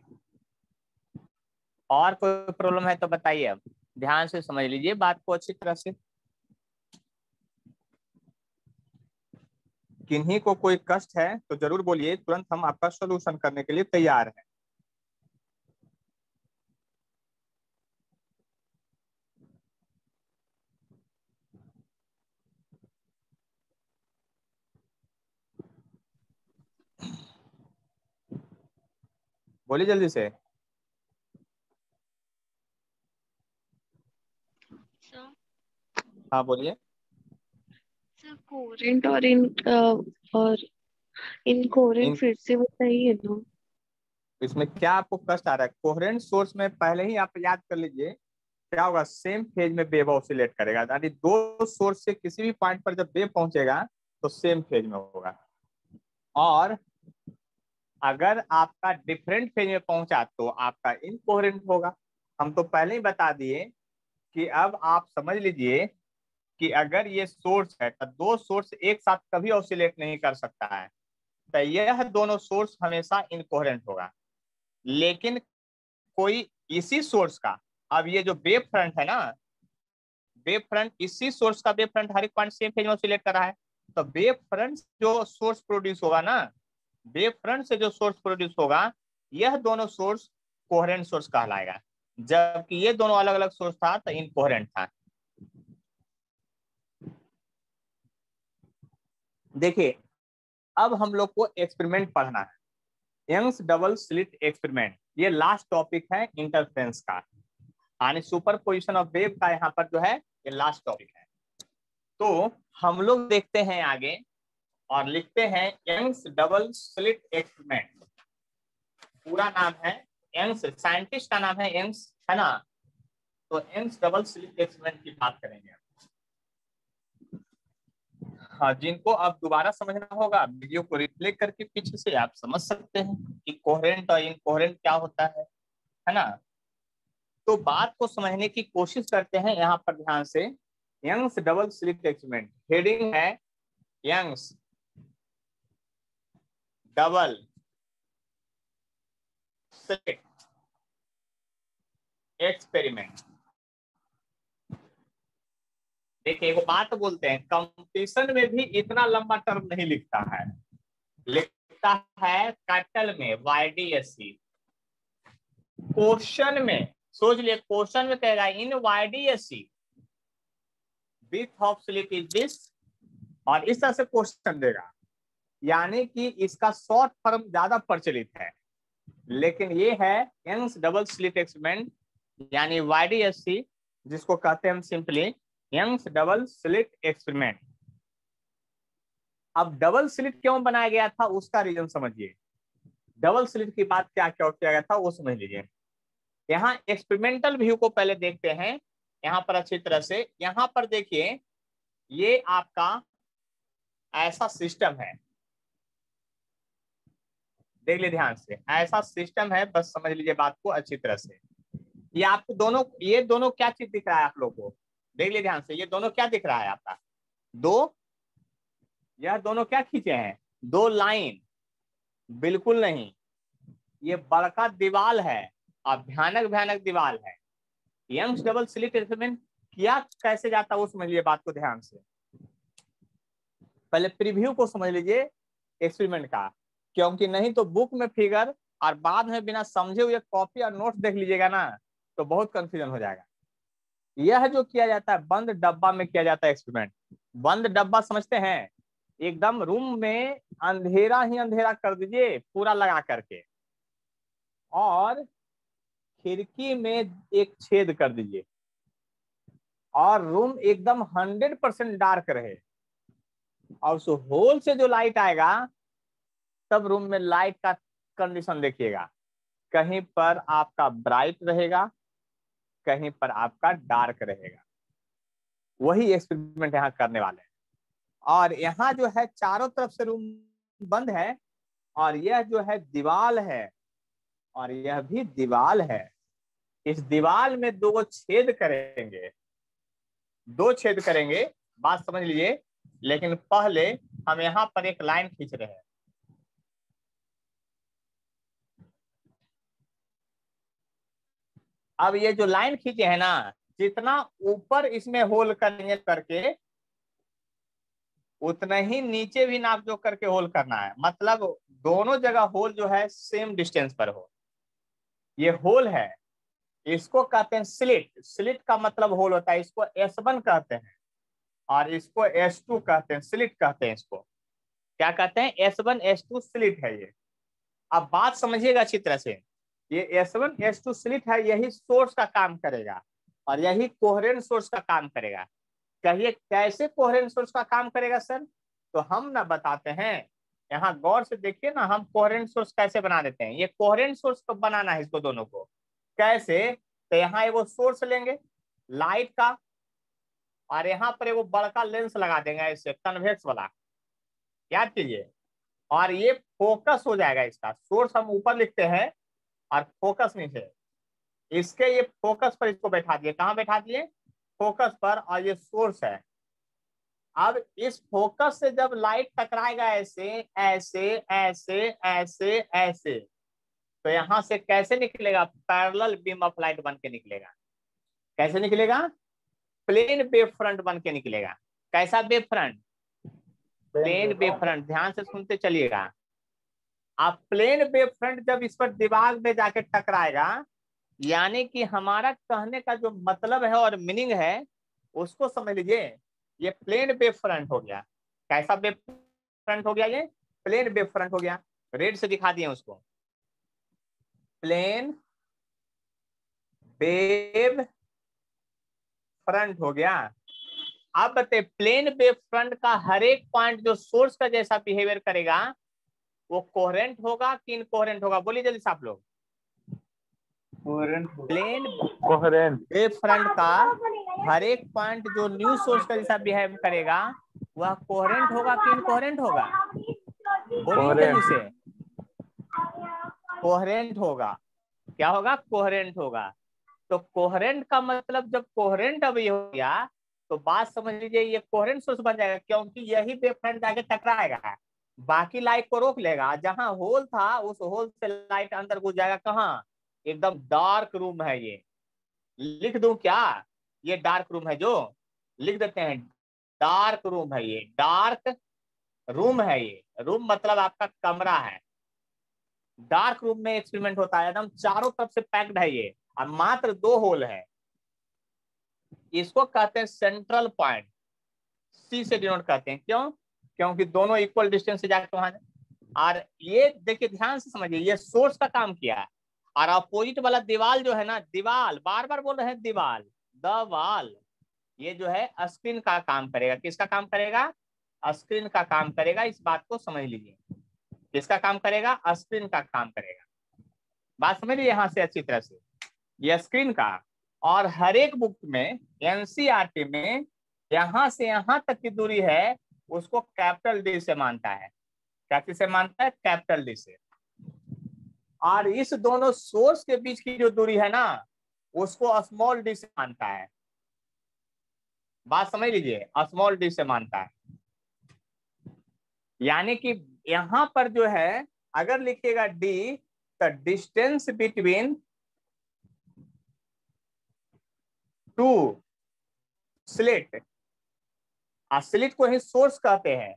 और कोई प्रॉब्लम है तो बताइए अब। ध्यान से समझ लीजिए बात को अच्छी तरह से। किन्हीं को कोई कष्ट है तो ज़रूर बोलिए, तुरंत हम आपका सोल्यूशन करने के लिए तैयार हैं। बोलिए जल्दी से। हाँ बोलिए। सर कोरेंट और इन और इन- फिर से बताइए ना? इसमें क्या आपको कष्ट आ रहा है? कोहरेंट सोर्स में पहले ही आप याद कर लीजिए क्या होगा? सेम फ़ेज़ में वेव ऑसिलेट करेगा। यानी दो सोर्स से किसी भी पॉइंट पर जब वेव पहुंचेगा तो सेम फ़ेज़ में होगा। और अगर आपका डिफरेंट फ़ेज़ में पहुँचा तो आपका इनकोहरेंट होगा। हम तो पहले ही बता दिए कि अब आप समझ लीजिए कि अगर ये सोर्स है तो दो सोर्स एक साथ कभी ऑसिलेट नहीं कर सकता है। तो यह दोनों सोर्स हमेशा इनकोहरेंट होगा। लेकिन कोई इसी सोर्स का, अब ये जो वेव फ्रंट है ना वेव फ्रंट इसी सोर्स का वेव फ्रंट हर एक पॉइंट सेम फ़ेज़ में ऑसिलेट कर रहा है। तो वेव फ्रंट जो सोर्स प्रोड्यूस होगा ना वेव फ्रंट से जो सोर्स प्रोड्यूस होगा, यह दोनों सोर्स कोहरेंट सोर्स कहलाएगा। जबकि ये दोनों अलग अलग सोर्स था तो इनकोहरेंट था। देखिए, अब हम लोग को एक्सपेरिमेंट पढ़ना है। यंग्स डबल स्लिट एक्सपेरिमेंट ये लास्ट टॉपिक है इंटरफ्रेंस का। यानी सुपर पोजिशन ऑफ़ वेव का यहाँ पर जो है, ये लास्ट टॉपिक है। तो हम लोग देखते हैं आगे। और लिखते हैं यंग्स डबल स्लिट एक्सपेरिमेंट। पूरा नाम है यंग्स, साइंटिस्ट का नाम है यंग्स, है ना? तो यंग्स डबल स्लिट एक्सपेरिमेंट की बात करेंगे हाँ जिनको अब दोबारा समझना होगा, वीडियो को रिप्ले करके पीछे से आप समझ सकते हैं कि कोहेरेंट और इनकोहेरेंट क्या होता है है ना? तो बात को समझने की कोशिश करते हैं यहाँ पर ध्यान से। Young's double slit experiment. Heading है यंग्स। डबल एक्सपेरिमेंट देखिए, एक बात बोलते हैं कंपटीशन में भी इतना लंबा टर्म नहीं लिखता है। लिखता है कैपिटल में Y D S C question में, सोच लिए क्वेश्चन में कहेगा in Y D S C width of slit is this और इस तरह से क्वेश्चन देगा। यानी कि इसका शॉर्ट फॉर्म ज़्यादा प्रचलित है। लेकिन ये है यंग्स डबल स्लिट एक्सपेरिमेंट यानी वाई एस जिसको कहते हैं हम simply Young's double slit experiment अब डबल स्लिट क्यों बनाया गया था, उसका रीजन समझिए। डबल स्लिट की बात क्या क्या किया गया था, वो समझ लीजिए। यहाँ एक्सपेरिमेंटल व्यू को पहले देखते हैं, यहाँ पर अच्छी तरह से। यहाँ पर देखिए, ये आपका ऐसा सिस्टम है। देख लीजिए ध्यान से। ऐसा सिस्टम है, बस समझ लीजिए बात को अच्छी तरह से। ये आपको दोनों, ये दोनों क्या चीज़ दिख रहा है आप लोग को? देख लीजिए ध्यान से, ये दोनों क्या दिख रहा है आपका? दो, यह दोनों क्या खींचे हैं? दो लाइन। बिल्कुल नहीं। ये बड़का दीवाल है और भयानक भयानक दीवाल है। यंग्स डबल स्लिट एक्सपेरिमेंट किया कैसे जाता है वो समझ लीजिए बात को ध्यान से। पहले प्रीव्यू को समझ लीजिए, एक्सपेरिमेंट का। क्योंकि नहीं तो बुक में फिगर और बाद में बिना समझे हुए कॉपी और नोट देख लीजिएगा ना तो बहुत कंफ्यूजन हो जाएगा। यह जो किया जाता है, बंद डब्बा में किया जाता है एक्सपेरिमेंट बंद डब्बा समझते हैं, एकदम रूम में अंधेरा ही अंधेरा कर दीजिए, पूरा लगा करके। और खिड़की में एक छेद कर दीजिए। और रूम एकदम हंड्रेड परसेंट डार्क रहे। और उस होल से जो लाइट आएगा तब रूम में लाइट का कंडीशन देखिएगा। कहीं पर आपका ब्राइट रहेगा, कहीं पर आपका डार्क रहेगा। वही एक्सपेरिमेंट यहाँ करने वाले हैं। और यहाँ जो है, चारों तरफ़ से रूम बंद है और यह जो है दीवाल है, और यह भी दीवाल है। इस दीवाल में दो छेद करेंगे। दो छेद करेंगे, बात समझ लीजिए। लेकिन पहले हम यहाँ पर एक लाइन खींच रहे हैं। अब ये जो लाइन खींचे है ना, जितना ऊपर इसमें होल करेंगे करके, उतना ही नीचे भी नाप जो करके होल करना है। मतलब दोनों जगह होल जो है सेम डिस्टेंस पर हो। ये होल है। इसको कहते हैं स्लिट स्लिट का मतलब होल होता है, इसको एस वन कहते हैं और इसको एस टू कहते हैं स्लिट कहते हैं इसको। क्या कहते हैं? S one S two slit है ये। अब बात समझिएगा अच्छी तरह से। ये S one S two slit है, यही सोर्स का काम करेगा। और यही कोहरेंट सोर्स का काम करेगा। कहिए, कैसे कोहरेंट सोर्स का काम करेगा सर? तो हम ना बताते हैं। यहाँ गौर से देखिए ना, हम कोहरेंट सोर्स कैसे बना देते हैं? ये कोहरेंट सोर्स को बनाना है इसको दोनों को? कैसे? तो यहाँ एगो सोर्स लेंगे लाइट का, और यहाँ पर एगो बड़का लेंस लगा देंगे ऐसे कन्वेक्स वाला। याद कीजिए। और ये फोकस हो जाएगा इसका। सोर्स हम ऊपर लिखते हैं और फोकस नीचे इसके ये फोकस पर इसको बैठा दिए। कहाँ बैठा दिए? फोकस पर और ये सोर्स है। अब इस फोकस से जब लाइट टकराएगा ऐसे ऐसे ऐसे ऐसे ऐसे तो यहाँ से कैसे निकलेगा? पैरेलल बीम ऑफ़ लाइट बन के निकलेगा। कैसे निकलेगा? प्लेन वेव फ्रंट बन के निकलेगा। कैसा wave front plane wave front ध्यान से सुनते चलिएगा। आप प्लेन वेव फ्रंट जब इस पर दिमाग में जाके टकराएगा, यानी कि हमारा कहने का जो मतलब है और मीनिंग है, उसको समझ लीजिए, ये प्लेन वेव फ्रंट हो गया। कैसा वेव फ्रंट हो गया ये? प्लेन वेव फ्रंट हो गया। रेड से दिखा दिए उसको। प्लेन वेव फ्रंट हो गया। अब बताए प्लेन वेव फ्रंट का हर एक पॉइंट जो सोर्स का जैसा बिहेवियर करेगा वो कोहरेंट होगा कि इनकोहरेंट होगा? बोलिए जल्दी से आप लोग। Plane coherent. फ्रंट का हर एक पॉइंट जो न्यू सोर्स का जैसा बिहेव करेगा वह कोहरेंट होगा कि इनकोहरेंट होगा? बोलिए जल्दी से। कोहरेंट होगा। क्या होगा? कोहरेंट होगा। तो कोहरेंट का मतलब जब कोहरेंट अब ये हो गया तो बात समझ लीजिए ये कोहरेंट सोर्स बन जाएगा क्योंकि यही वेव फ्रंट जाके टकराएगा। बाकी लाइट को रोक लेगा। जहाँ होल था, उस होल से लाइट अंदर घुस जाएगा। कहाँ? एकदम डार्क रूम है ये। लिख दू क्या? ये डार्क रूम है जो। लिख देते हैं डार्क रूम है ये। डार्क रूम है ये। रूम मतलब आपका कमरा है। डार्क रूम में एक्सपेरिमेंट होता है। एकदम चारों तरफ़ से पैक्ड है ये। और मात्र दो होल है। इसको कहते हैं सेंट्रल पॉइंट सी से डिनोट कहते हैं। क्यों? क्योंकि दोनों इक्वल डिस्टेंस से जाकर वहाँ और ये देखिए, ध्यान से समझिए, ये सोर्स का काम किया है। और अपोजिट वाला दीवाल जो है ना, दीवाल बार बार बोल रहे हैं दीवाल द वाल ये जो है स्क्रीन का काम करेगा। किसका काम करेगा? स्क्रीन का काम करेगा, इस बात को समझ लीजिए। किसका काम करेगा? स्क्रीन का काम करेगा। बात समझ लीजिए यहाँ से अच्छी तरह से। ये स्क्रीन का, और हर एक बुक में एनसीआरटी में, यहाँ से यहाँ तक की दूरी है उसको कैपिटल डी से मानता है। क्या किसे मानता है? कैपिटल डी से। और इस दोनों सोर्स के बीच की जो दूरी है ना, उसको स्मॉल डी से मानता है। बात समझ लीजिए, स्मॉल डी से मानता है। यानी कि यहाँ पर जो है, अगर लिखिएगा डी तो distance between two slit slit को ही सोर्स कहते हैं।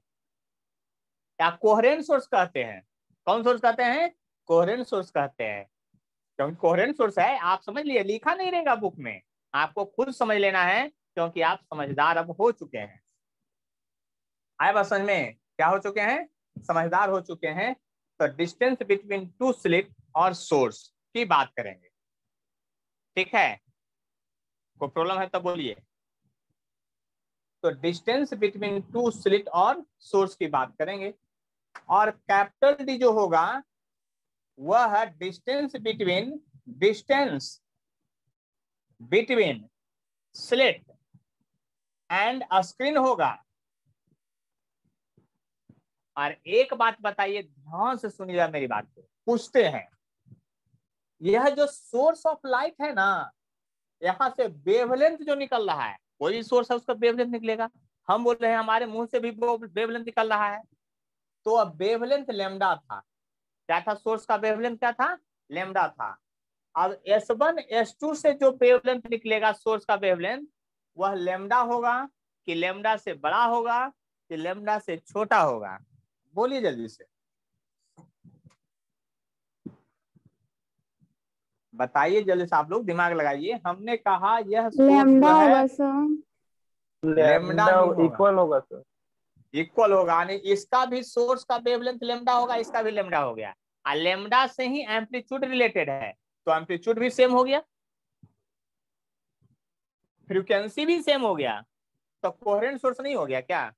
या कोहरेंट सोर्स कहते हैं। कौन सोर्स कहते हैं? कोहरेंट सोर्स कहते हैं। क्योंकि कोहरेंट सोर्स है, आप समझ लिए, लिखा नहीं रहेगा बुक में। आपको खुद समझ लेना है, क्योंकि आप समझदार अब हो चुके हैं। आए बात समझ में, क्या हो चुके हैं? समझदार हो चुके हैं। तो डिस्टेंस बिटवीन टू स्लिट और सोर्स की बात करेंगे। ठीक है? कोई प्रॉब्लम है तो बोलिए। तो डिस्टेंस बिटवीन टू स्लिट और सोर्स की बात करेंगे। और कैपिटल डी जो होगा, वह है distance between distance between slit and screen होगा। और एक बात बताइए, ध्यान से सुनिएगा मेरी बात को। पूछते हैं। यह जो सोर्स ऑफ़ लाइट है ना, यहाँ से वेवलेंथ जो निकल रहा है कोई भी सोर्स है, उसका वेवलेंथ निकलेगा। हम बोल रहे हैं, हमारे मुँह से भी वेवलेंथ निकल रहा है। तो अब वेवलेंथ लेमडा था। क्या था सोर्स का वेवलेंथ क्या था? लेमडा था। अब एस वन एस टू से जो वेवलेंथ निकलेगा सोर्स का वेवलेंथ वह लेमडा होगा कि लेमडा से बड़ा होगा कि लेमडा से छोटा होगा। बोलिए जल्दी से। बताइए जल्दी से आप लोग दिमाग लगाइए। हमने कहा यह लैम्डा होगा सर। लेमडा इक्वल होगा। सर। इक्वल होगा यानी इसका भी सोर्स का वेवलेंथ लेमडा होगा इसका भी लेमडा हो गया। और लेमडा से ही एम्पलीट्यूड रिलेटेड है। तो एम्पलीट्यूड भी सेम हो गया। फ्रीक्वेंसी भी सेम हो गया। तो कोहरेंट सोर्स नहीं हो गया क्या?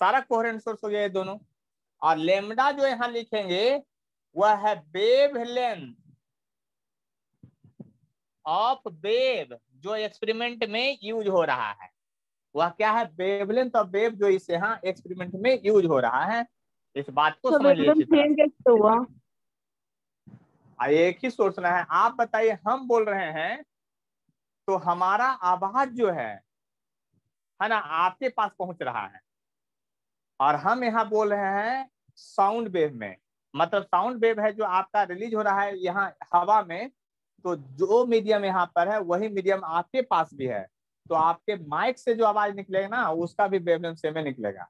सारा कोहरेंट सोर्स हो गया ये दोनों। और लेमडा जो यहाँ लिखेंगे वह है वेव लेंथ ऑफ़ वेव जो एक्सपेरिमेंट में यूज़ हो रहा है। वह क्या है? वेवलेंथ ऑफ़ वेव जो इस यहाँ एक्सपेरिमेंट में यूज़ हो रहा है। इस बात को समझ लीजिए अच्छी। कैसे हुआ? आ, एक ही सोचना है। आप बताइए हम बोल रहे हैं तो हमारा आवाज़ जो है है ना आपके पास पहुँच रहा है। और हम यहाँ बोल रहे हैं साउंड वेव में। मतलब साउंड वेव है जो आपका रिलीज़ हो रहा है यहाँ हवा में। तो जो मीडियम यहाँ पर है, वही मीडियम आपके पास भी है। तो आपके माइक से जो आवाज़ निकलेगा ना, उसका भी वेवलेंथ सेम ही निकलेगा।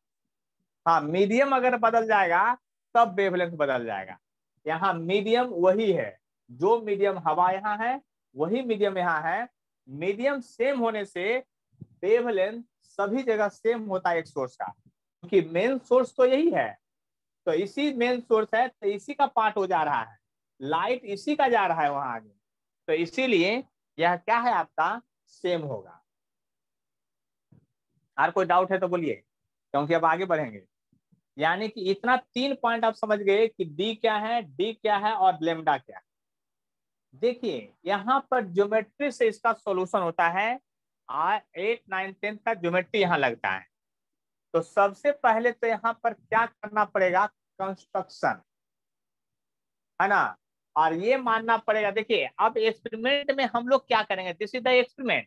हाँ मीडियम अगर बदल जाएगा, तब वेवलेंथ बदल जाएगा। यहाँ मीडियम वही है। जो मीडियम हवा यहाँ है, वही मीडियम यहाँ है। मीडियम सेम होने से वेवलेंथ सभी जगह सेम होता है एक सोर्स का। क्योंकि मेन सोर्स तो यही है। तो इसी मेन सोर्स है तो इसी का पार्ट हो जा रहा है। लाइट इसी का जा रहा है वहाँ आगे। तो इसीलिए यह क्या है आपका? सेम होगा। और कोई डाउट है तो बोलिए, क्योंकि अब आगे बढ़ेंगे। यानी कि इतना तीन पॉइंट आप समझ गए कि डी क्या है डी क्या है और लेमडा क्या है। देखिए, यहाँ पर ज्योमेट्री से इसका सॉल्यूशन होता है एट नाइन टेंथ का ज्योमेट्री यहाँ लगता है। तो सबसे पहले तो यहाँ पर क्या करना पड़ेगा? कंस्ट्रक्शन है ना? और ये मानना पड़ेगा, देखिए, अब एक्सपेरिमेंट में हम लोग क्या करेंगे? दिस इज़ द एक्सपेरिमेंट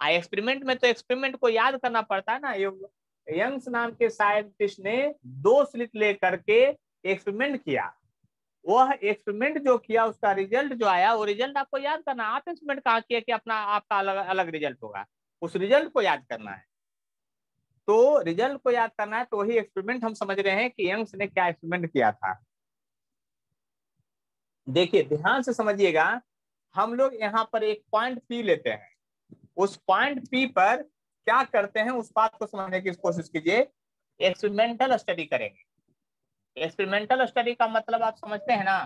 आ एक्सपेरिमेंट में तो एक्सपेरिमेंट को याद करना पड़ता है ना? यंग्स नाम के साइंटिस्ट ने दो स्लिट लेकर के एक्सपेरिमेंट किया। वह एक्सपेरिमेंट जो किया, उसका रिज़ल्ट जो आया, वो रिज़ल्ट आपको याद करना आप एक्सपेरिमेंट कहा किया कि अपना, आपका अलग अलग रिज़ल्ट होगा? उस रिज़ल्ट को याद करना है। तो रिज़ल्ट को याद करना है तो वही एक्सपेरिमेंट हम समझ रहे हैं कि यंग्स ने क्या एक्सपेरिमेंट किया था। देखिए, ध्यान से समझिएगा, हम लोग यहाँ पर एक पॉइंट पी लेते हैं। उस पॉइंट पी पर क्या करते हैं? उस बात को समझने की कोशिश कीजिए। एक्सपेरिमेंटल स्टडी करेंगे। एक्सपेरिमेंटल स्टडी का मतलब आप समझते हैं ना?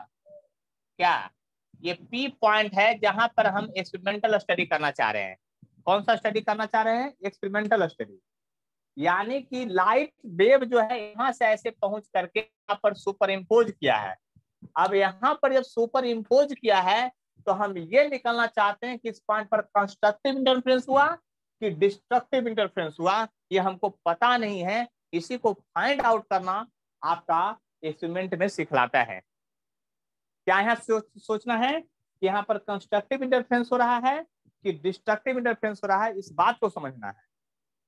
क्या? ये पी पॉइंट है जहाँ पर हम एक्सपेरिमेंटल स्टडी करना चाह रहे हैं। कौन सा स्टडी करना चाह रहे हैं? एक्सपेरिमेंटल स्टडी यानी कि लाइट वेव जो है, यहाँ से ऐसे पहुँच करके यहाँ पर सुपर इम्पोज किया है। अब यहाँ पर जब सुपर इम्पोज किया है तो हम ये निकलना चाहते हैं कि इस पॉइंट पर कंस्ट्रक्टिव इंटरफ्रेंस हुआ कि डिस्ट्रक्टिव इंटरफ्रेंस हुआ, ये हमको पता नहीं है। इसी को फाइंड आउट करना आपका एक्सपेरिमेंट में सिखलाता है। क्या यहाँ सोचना है कि यहाँ पर कंस्ट्रक्टिव इंटरफ्रेंस हो रहा है कि डिस्ट्रक्टिव इंटरफ्रेंस हो रहा है, इस बात को समझना है।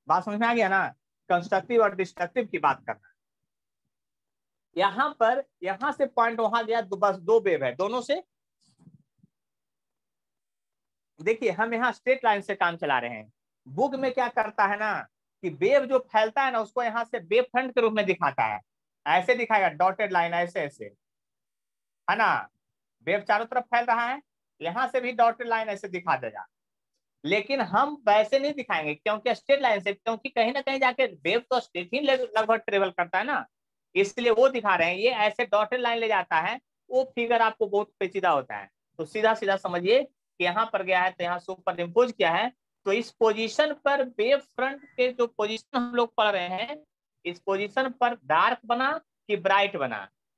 बात समझ में आ गया ना? कंस्ट्रक्टिव और डिस्ट्रक्टिव की बात करना यहाँ पर, यहाँ से पॉइंट वहाँ गया बस दो वेव है, दोनों से। देखिए, हम यहाँ स्ट्रेट लाइन से काम चला रहे हैं। बुक में क्या करता है ना, कि वेव जो फैलता है ना, उसको यहाँ से वेव फ्रंट के रूप में दिखाता है। ऐसे दिखाएगा डॉटेड लाइन ऐसे ऐसे। है ना? वेव चारों तरफ़ फैल रहा है, यहाँ से भी डॉटेड लाइन ऐसे दिखा देगा। लेकिन हम वैसे नहीं दिखाएँगे, क्योंकि स्ट्रेट लाइन से, क्योंकि कहीं ना कहीं जाके वेव तो स्ट्रेट ही लगभग ट्रेवल करता है ना। इसलिए वो दिखा रहे हैं, ये ऐसे डॉटेड लाइन ले जाता है, वो फिगर आपको बहुत पेचीदा होता है। तो सीधा सीधा समझिए कि यहाँ पर गया है तो यहाँ सुपर इम्पोज किया है तो इस पोजीशन पर वेव फ्रंट के जो पोजीशन हम लोग पढ़ रहे हैं, इस पोजीशन पर डार्क बना कि ब्राइट बना?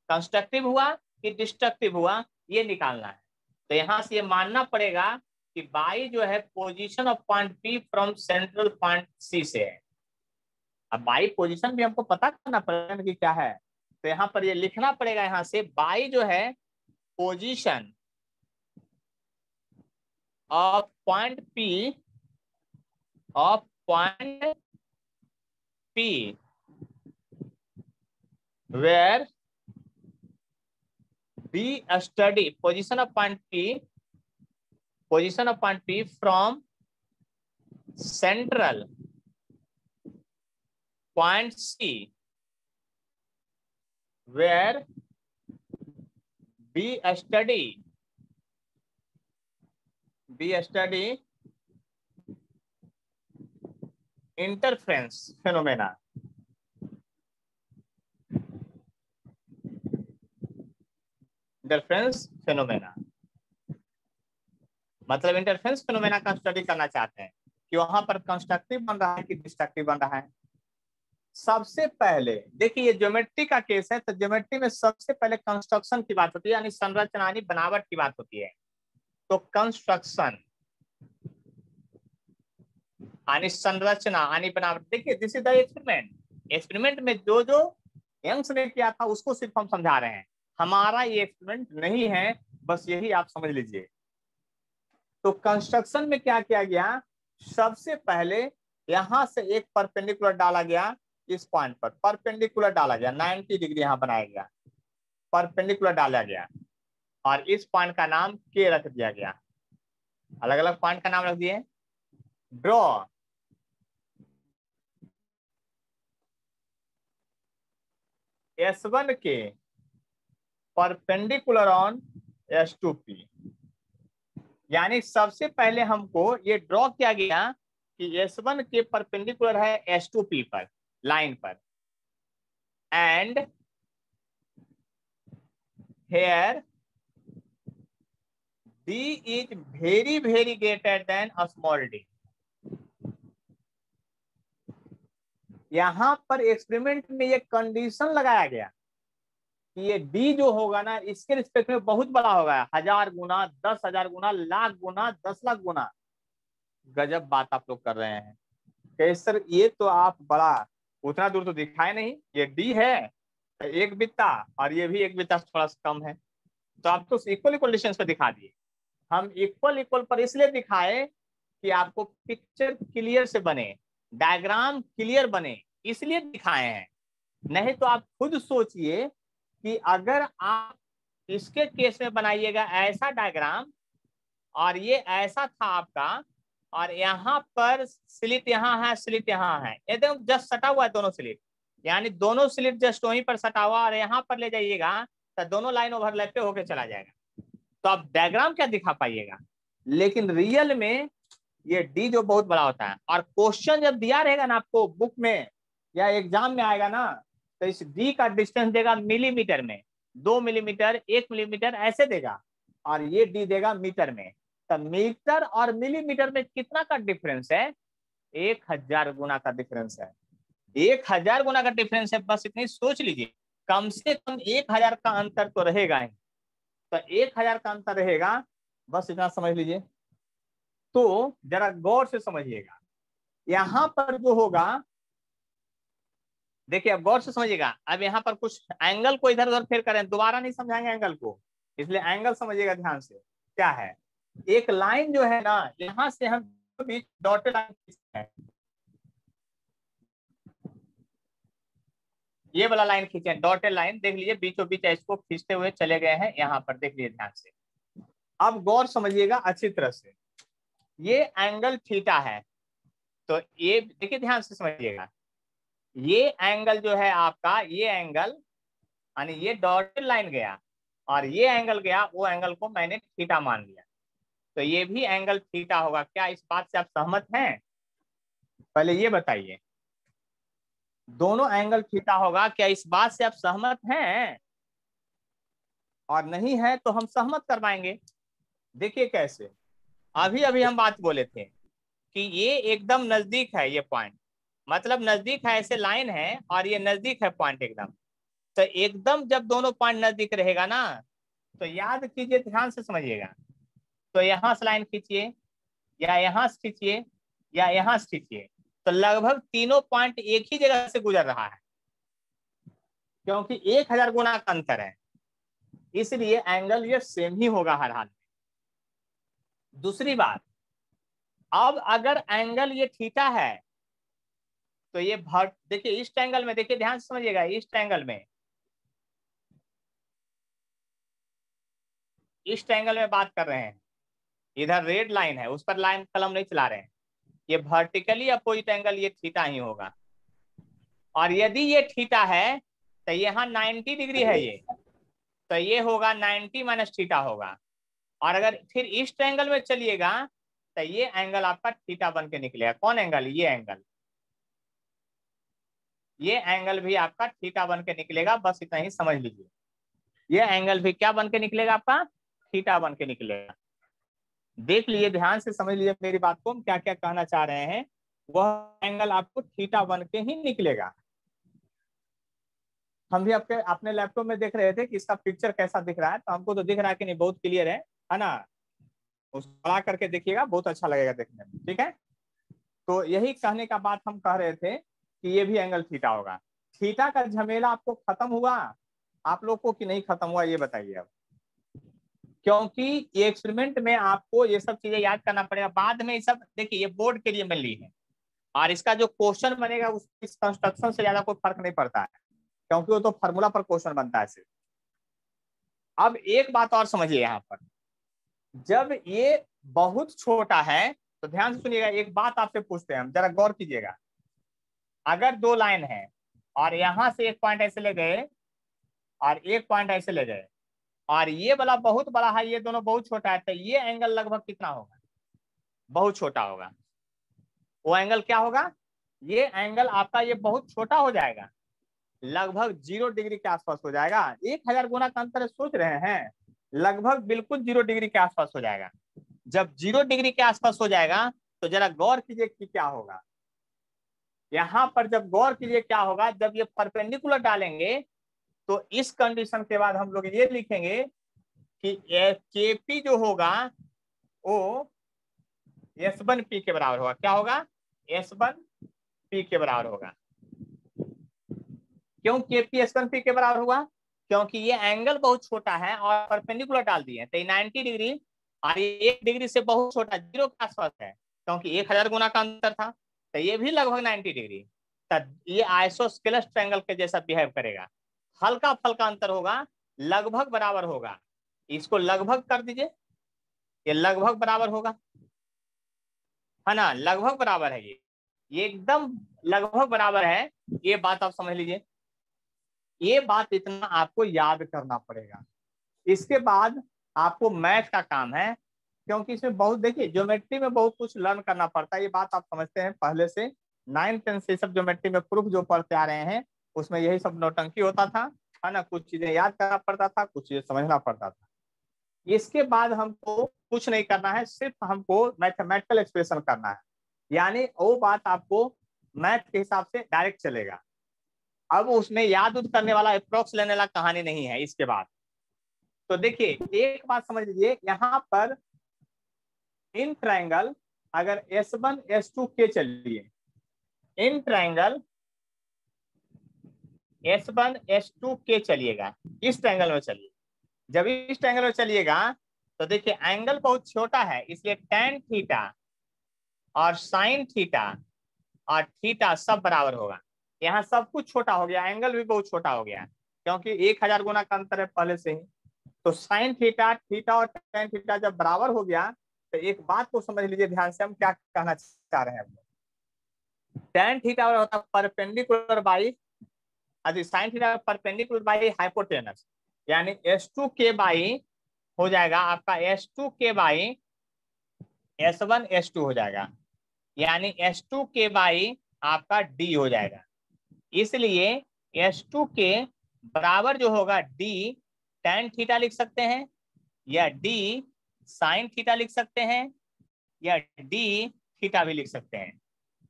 कंस्ट्रक्टिव हुआ कि डिस्ट्रक्टिव हुआ? ये निकालना है। तो यहाँ से ये मानना पड़ेगा कि बाई जो है position of point P from central point C से है। अब बाई पोजिशन भी हमको पता करना पड़ेगा कि क्या है। तो यहाँ पर ये लिखना पड़ेगा यहाँ से बाई जो है position of point P of point P where B study position of point P position of point P from central point C. Where B study? B study interference phenomena. Interference phenomena मतलब interference phenomena का study करना चाहते हैं कि वहाँ पर constructive बन रहा है कि डिस्ट्रक्टिव बन रहा है? सबसे पहले, देखिए ये ज्योमेट्री का केस है तो ज्योमेट्री में सबसे पहले कंस्ट्रक्शन की बात होती है, यानी संरचना बनावट की बात होती है। तो कंस्ट्रक्शन यानी संरचना, यानी बनावट, देखिए this is the experiment experiment में जो जो यंग्स ने किया था, उसको सिर्फ़ हम समझा रहे हैं। हमारा ये एक्सपेरिमेंट नहीं है, बस यही आप समझ लीजिए। तो कंस्ट्रक्शन में क्या किया गया? सबसे पहले यहाँ से एक परपेंडिकुलर डाला गया इस पॉइंट पर। परपेंडिकुलर डाला गया। 90 डिग्री यहाँ बनाया गया। परपेंडिकुलर डाला गया। और इस पॉइंट का नाम के रख दिया गया। अलग अलग पॉइंट का नाम रख दिए। ड्रॉ एस वन के perpendicular on S two P यानी सबसे पहले हमको ये ड्रॉ किया गया कि एस वन के परपेंडिकुलर है एस टू पी पर। लाइन पर। And here D is very very greater than a small D यहाँ पर एक्सपेरिमेंट में ये कंडीशन लगाया गया कि ये डी जो होगा ना, इसके रिस्पेक्ट में बहुत बड़ा होगा। हज़ार गुना, दस हज़ार गुना, लाख गुना, दस लाख गुना। गजब बात आप लोग कर रहे हैं। सर ये तो आप बड़ा उतना दूर तो दिखाए नहीं। ये डी है, एक बित्ता और ये भी एक बित्ता थोड़ा सा कम है। तो आप तो इक्वल इक्वल डिस्टेंस पे दिखा दिए। हम इक्वल इक्वल पर इसलिए दिखाए कि आपको पिक्चर क्लियर से बने डायग्राम क्लियर बने, इसलिए दिखाए हैं। नहीं तो आप खुद सोचिए कि अगर आप इसके केस में बनाइएगा ऐसा डायग्राम और ये ऐसा था आपका और यहाँ पर स्लिट यहाँ है, स्लिट यहाँ है। एकदम जस्ट सटा हुआ है दोनों स्लिट। यानी दोनों स्लिट जस्ट वहीं पर सटा हुआ और यहाँ पर ले जाइएगा तो दोनों लाइन ओवरलैप पे होके चला जाएगा। तो आप डायग्राम क्या दिखा पाइएगा? लेकिन रियल में ये डी जो बहुत बड़ा होता है, और क्वेश्चन जब दिया रहेगा ना आपको बुक में, या एग्ज़ाम में आएगा ना तो इस डी का डिस्टेंस देगा मिलीमीटर में। दो मिलीमीटर एक मिलीमीटर ऐसे देगा, और ये डी देगा मीटर में। तो मीटर और मिलीमीटर में कितना का डिफरेंस है? एक हज़ार गुना का डिफरेंस है। एक हज़ार गुना का डिफरेंस है, बस इतनी सोच लीजिए। कम से कम एक हज़ार का अंतर तो रहेगा ही। तो एक हज़ार का अंतर रहेगा, बस इतना समझ लीजिए। तो जरा गौर से समझिएगा। यहाँ पर जो होगा, देखिए अब गौर से समझिएगा। अब यहाँ पर कुछ एंगल को इधर उधर फेर करें, दोबारा नहीं समझाएँगे एंगल को। इसलिए एंगल समझिएगा ध्यान से। क्या है? एक लाइन जो है ना, यहाँ से हम बीच डॉटेड लाइन ये वाला लाइन खींचे डॉटेड लाइन देख लीजिए बीचों बीच इसको खींचते हुए चले गए हैं, यहाँ पर, देख लीजिए ध्यान से। अब गौर समझिएगा अच्छी तरह से। ये एंगल थीटा है तो ये, देखिए ध्यान से समझिएगा। ये एंगल जो है आपका, ये एंगल यानी ये डॉटेड लाइन गया, और ये एंगल गया, वो एंगल को मैंने थीटा मान लिया। तो ये भी एंगल थीटा होगा। क्या इस बात से आप सहमत हैं? पहले ये बताइए। दोनों एंगल थीटा होगा। क्या इस बात से आप सहमत हैं? और नहीं है तो हम सहमत करवाएँगे। देखिए कैसे। अभी अभी हम बात बोले थे कि ये एकदम नज़दीक है ये पॉइंट मतलब नज़दीक है ऐसे लाइन है और ये नज़दीक है पॉइंट एकदम। तो एकदम जब दोनों पॉइंट नज़दीक रहेगा ना तो याद कीजिए, ध्यान से समझिएगा। तो यहाँ से लाइन खींचिए, या यहाँ से खींचिए, या यहाँ से खींचिए। तो लगभग तीनों पॉइंट एक ही जगह से गुजर रहा है, क्योंकि एक हज़ार गुना का अंतर है। इसलिए एंगल ये सेम ही होगा हर हाल में। दूसरी बात, अब अगर एंगल ये थीटा है तो ये देखिए ईस्ट एंगल में, देखिए, ध्यान से समझिएगा ईस्ट एंगल में ईस्ट एंगल में बात कर रहे हैं। इधर रेड लाइन है, उस पर लाइन कलम नहीं चला रहे हैं। ये वर्टिकली अपोजिट एंगल ये थीटा ही होगा। और यदि ये थीटा है तो यहाँ 90 डिग्री है ये। तो ये होगा 90 माइनस थीटा होगा। और अगर फिर ईस्ट एंगल में चलिएगा तो ये एंगल आपका थीटा बन के निकलेगा। कौन एंगल ये एंगल ये एंगल भी आपका थीटा बन के निकलेगा, बस इतना ही समझ लीजिए। ये एंगल भी क्या बन के निकलेगा आपका? थीटा बन के निकलेगा। देख लिए ध्यान से समझ लीजिए मेरी बात को हम क्या क्या कहना चाह रहे हैं वह एंगल आपको थीटा बन के ही निकलेगा। हम भी आपके अपने लैपटॉप में देख रहे थे कि इसका पिक्चर कैसा दिख रहा है तो हमको तो दिख रहा है कि नहीं बहुत क्लियर है है ना? उसको बड़ा करके देखिएगा बहुत अच्छा लगेगा देखने में ठीक है? तो यही कहने का बात हम कह रहे थे कि ये भी एंगल थीटा होगा। थीटा का झमेला आपको खत्म हुआ? आप लोग को कि नहीं खत्म हुआ ये बताइए अब। क्योंकि ये एक्सपेरिमेंट में आपको ये सब चीज़ें याद करना पड़ेगा। बाद में ये सब, देखिए, ये बोर्ड के लिए मैं ली है। और इसका जो क्वेश्चन बनेगा, उस कंस्ट्रक्शन से ज़्यादा कोई फ़र्क नहीं पड़ता है। क्योंकि वो तो फॉर्मूला पर क्वेश्चन बनता है सिर्फ़। अब एक बात और समझिए यहाँ पर। जब ये बहुत छोटा है तो ध्यान से सुनिएगा, एक बात आपसे पूछते हैं हम, जरा गौर कीजिएगा। अगर दो लाइन है, और यहाँ से एक पॉइंट ऐसे ले गए, और एक पॉइंट ऐसे ले गए और ये वाला बहुत बड़ा है, ये दोनों बहुत छोटा है तो ये एंगल लगभग कितना होगा? बहुत छोटा होगा। वो एंगल क्या होगा? ये एंगल आपका ये बहुत छोटा हो जाएगा। लगभग ज़ीरो डिग्री के आसपास हो जाएगा। एक हज़ार गुना का अंतर सोच रहे हैं। लगभग बिल्कुल ज़ीरो डिग्री के आसपास हो जाएगा। जब ज़ीरो डिग्री के आसपास हो जाएगा तो जरा गौर कीजिए कि क्या होगा। यहाँ पर जब गौर कीजिए क्या होगा, जब ये परपेंडिकुलर डालेंगे तो इस कंडीशन के बाद हम लोग ये लिखेंगे कि केपी जो होगा वो एस वन पी के बराबर होगा। क्या होगा? एस वन पी के बराबर होगा। क्यों केपी एस वन पी के बराबर हुआ? क्योंकि ये एंगल बहुत छोटा है और परपेंडिकुलर डाल दिए तो नाइनटी डिग्री और ये एक डिग्री से बहुत छोटा ज़ीरो के आसपास है। क्योंकि एक हज़ार गुना का अंतर था तो ये भी लगभग नाइनटी डिग्री तो ये आइसोस्केलस ट्रायंगल के जैसा बिहेव करेगा। हल्का फल्का अंतर होगा, लगभग बराबर होगा। इसको लगभग कर दीजिए, ये लगभग बराबर होगा। है ना? लगभग बराबर है ये। ये एकदम लगभग बराबर है, ये बात आप समझ लीजिए। ये बात इतना आपको याद करना पड़ेगा। इसके बाद आपको मैथ का काम है, क्योंकि इसमें बहुत, देखिए, ज्योमेट्री में बहुत कुछ लर्न करना पड़ता है। ये बात आप समझते हैं पहले से। नाइन टेंथ से सब ज्योमेट्री में प्रूफ जो पढ़ते आ रहे हैं उसमें यही सब नौटंकी होता था, है ना? कुछ चीज़ें याद करना पड़ता था, कुछ चीज़ें समझना पड़ता था। इसके बाद हमको कुछ नहीं करना है, सिर्फ़ हमको मैथमेटिकल एक्सप्रेशन करना है। यानी वो बात आपको मैथ के हिसाब से डायरेक्ट चलेगा। अब उसमें याद उद करने वाला अप्रोक्स लेने वाला कहानी नहीं है इसके बाद। तो देखिए, एक बात समझ लीजिए, यहाँ पर इन ट्रायंगल अगर एस वन एस टू के चलिए, इन triangle S one S two के चलिएगा। इस ट्रायंगल में चलिए। जब इस ट्रायंगल में चलिएगा तो देखिए एंगल बहुत छोटा है, इसलिए टेन थीटा और साइन थीटा और थीटा सब बराबर होगा। यहाँ सब कुछ छोटा हो गया एंगल भी बहुत छोटा हो गया, क्योंकि एक हज़ार गुना का अंतर है पहले से ही। तो साइन थीटा थीटा और टेन थीटा जब बराबर हो गया तो एक बात को समझ लीजिए, ध्यान से हम क्या कहना चाह रहे हैं। टेन थीटा होता है परपेंडिकुलर बाई अभी sine theta perpendicular by hypotenuse यानी एस टू के हो जाएगा आपका S two K by S one S two हो जाएगा। यानी एस टू के बाई आपका डी हो जाएगा। इसलिए एस टू के बराबर जो होगा डी टेन थीटा लिख सकते हैं, या डी साइन थीटा लिख सकते हैं, या डी थीटा भी लिख सकते हैं।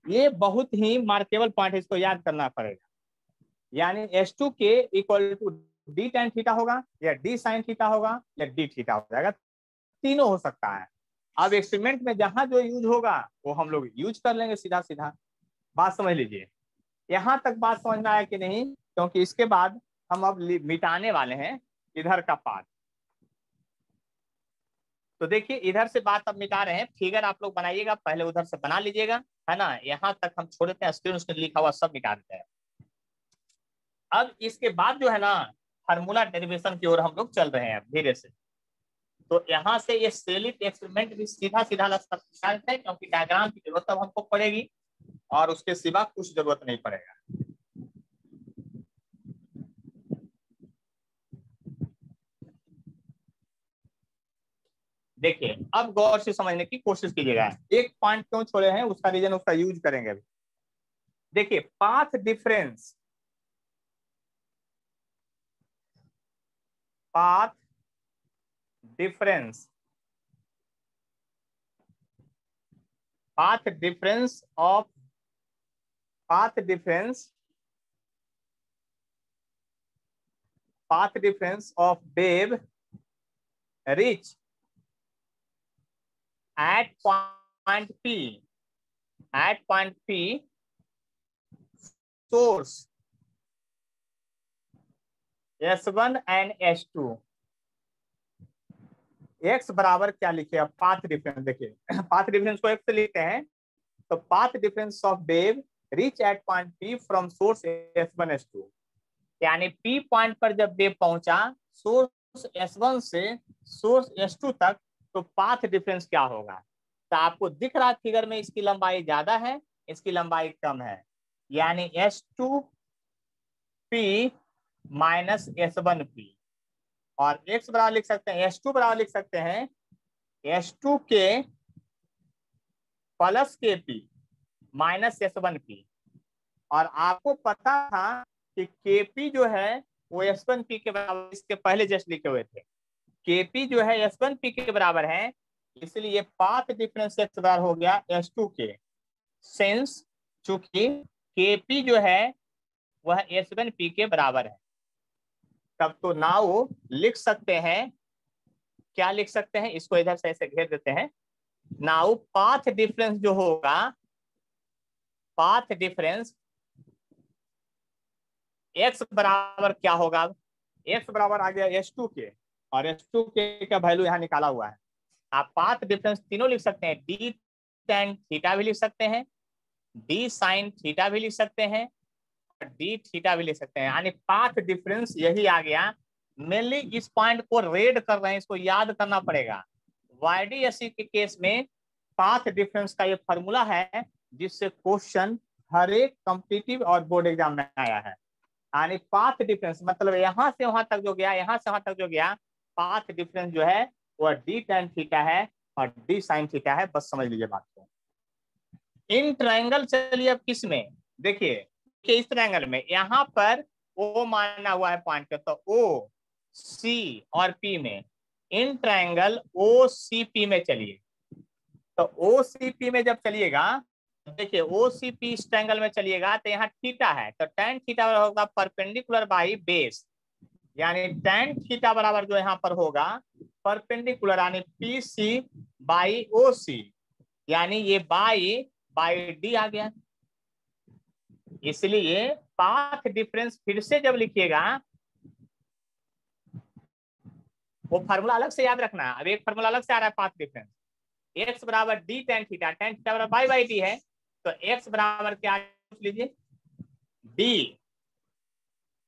ये बहुत ही मार्केबल पॉइंट है, इसको याद करना पड़ेगा। यानी S two K equal to D tan theta होगा, या डी साइन थीटा होगा, या डी थीटा हो जाएगा, तीनों हो सकता है। अब एक्सपेरिमेंट में जहाँ जो यूज़ होगा, वो हम लोग यूज़ कर लेंगे सीधा सीधा बात समझ लीजिए। यहाँ तक बात समझ में आया कि नहीं? क्योंकि इसके बाद हम अब मिटाने वाले हैं इधर का पार्ट तो देखिए, इधर से बात अब मिटा रहे हैं। फिगर आप लोग बनाइएगा, पहले उधर से बना लीजिएगा, है ना? यहाँ तक हम छोड़ देते हैं स्क्रीन उसमें लिखा हुआ सब मिटा देते हैं। अब इसके बाद जो है ना फार्मूला डेरिवेशन की ओर हम लोग चल रहे हैं धीरे से। तो यहाँ से ये सेलिट एक्सपेरिमेंट भी सीधा सीधा लगता है, क्योंकि डायग्राम की ज़रूरत अब हमको पड़ेगी, और उसके सिवा कुछ ज़रूरत नहीं पड़ेगा। देखिए, अब गौर से समझने की कोशिश कीजिएगा। एक पॉइंट क्यों छोड़े हैं, उसका रीजन उसका यूज़ करेंगे देखिए path difference path difference. Path difference of path difference path difference of wave reach at point P at point P source. S1 and S2 X बराबर क्या लिखे अब पाथ डिफरेंस देखिए। पाथ डिफरेंस को x लिखते हैं। तो path difference of wave reach at point P from source S one S two यानी पी पॉइंट पर जब वेव पहुँचा सोर्स एस वन से सोर्स एस टू तक तो पाथ डिफरेंस क्या होगा? तो आपको दिख रहा फिगर में इसकी लंबाई ज़्यादा है, इसकी लंबाई कम है। यानी S two P minus S one P और x बराबर लिख सकते हैं एस टू बराबर लिख सकते हैं S two K plus K P minus S one P और आपको पता था कि के पी जो है, वो एस वन पी के बराबर, इसके पहले जस्ट लिखे हुए थे। के पी जो है एस वन पी के बराबर है, इसलिए पाथ डिफरेंस एक्स बराबर हो गया एस टू के सेंस चूँकि के पी जो है, वह एस वन पी के बराबर है। तब तो नाउ लिख सकते हैं। क्या लिख सकते हैं? इसको इधर से ऐसे घेर देते हैं। नाउ पाथ डिफरेंस जो होगा, पाथ डिफरेंस एक्स बराबर क्या होगा? एक्स बराबर आ गया एस टू के और एस टू के का वैल्यू यहाँ निकाला हुआ है। आप पाथ डिफरेंस तीनों लिख सकते हैं। डी टेन थीटा भी लिख सकते हैं। डी साइन थीटा भी लिख सकते हैं। डी थीटा भी ले सकते हैं। यानी पाथ डिफरेंस यही आ गया। मेनली इस पॉइंट को रेड कर रहे हैं, इसको याद करना पड़ेगा। वाईडीएससी के केस में पाथ डिफरेंस का ये फॉर्मूला है, जिससे क्वेश्चन हर एक कॉम्पिटिटिव और बोर्ड एग्ज़ाम में आया है। यानी पाथ डिफरेंस मतलब यहाँ से वहाँ तक जो गया, यहाँ से वहाँ तक जो गया पाथ डिफरेंस जो है, वह डी टेन थीटा है और डी साइन थीटा है। बस समझ लीजिए बात को। इन ट्रायंगल चलिए अब किसमें? देखिए इस ट्रायंगल में। यहाँ पर ओ माना हुआ है पॉइंट का तो ओ सी और पी में, in triangle O C P में चलिए। तो ओ सी पी में जब चलिएगा, देखिए ओ सी पी इस ट्रायंगल में चलिएगा तो यहाँ थीटा है। तो टेन थीटा होगा परपेंडिकुलर बाई बेस यानी टेन थीटा बराबर जो यहाँ पर होगा परपेंडिकुलर यानी पी सी बाई ओ सी यानी ये बाई बाई डी आ गया। इसलिए पाथ डिफरेंस फिर से जब लिखिएगा, वो फार्मूला अलग से याद रखना। अब एक फार्मूला अलग से आ रहा है पाथ डिफरेंस एक्स बराबर D tan theta tan theta बराबर बाई बाई डी है तो एक्स बराबर क्या लीजिए। डी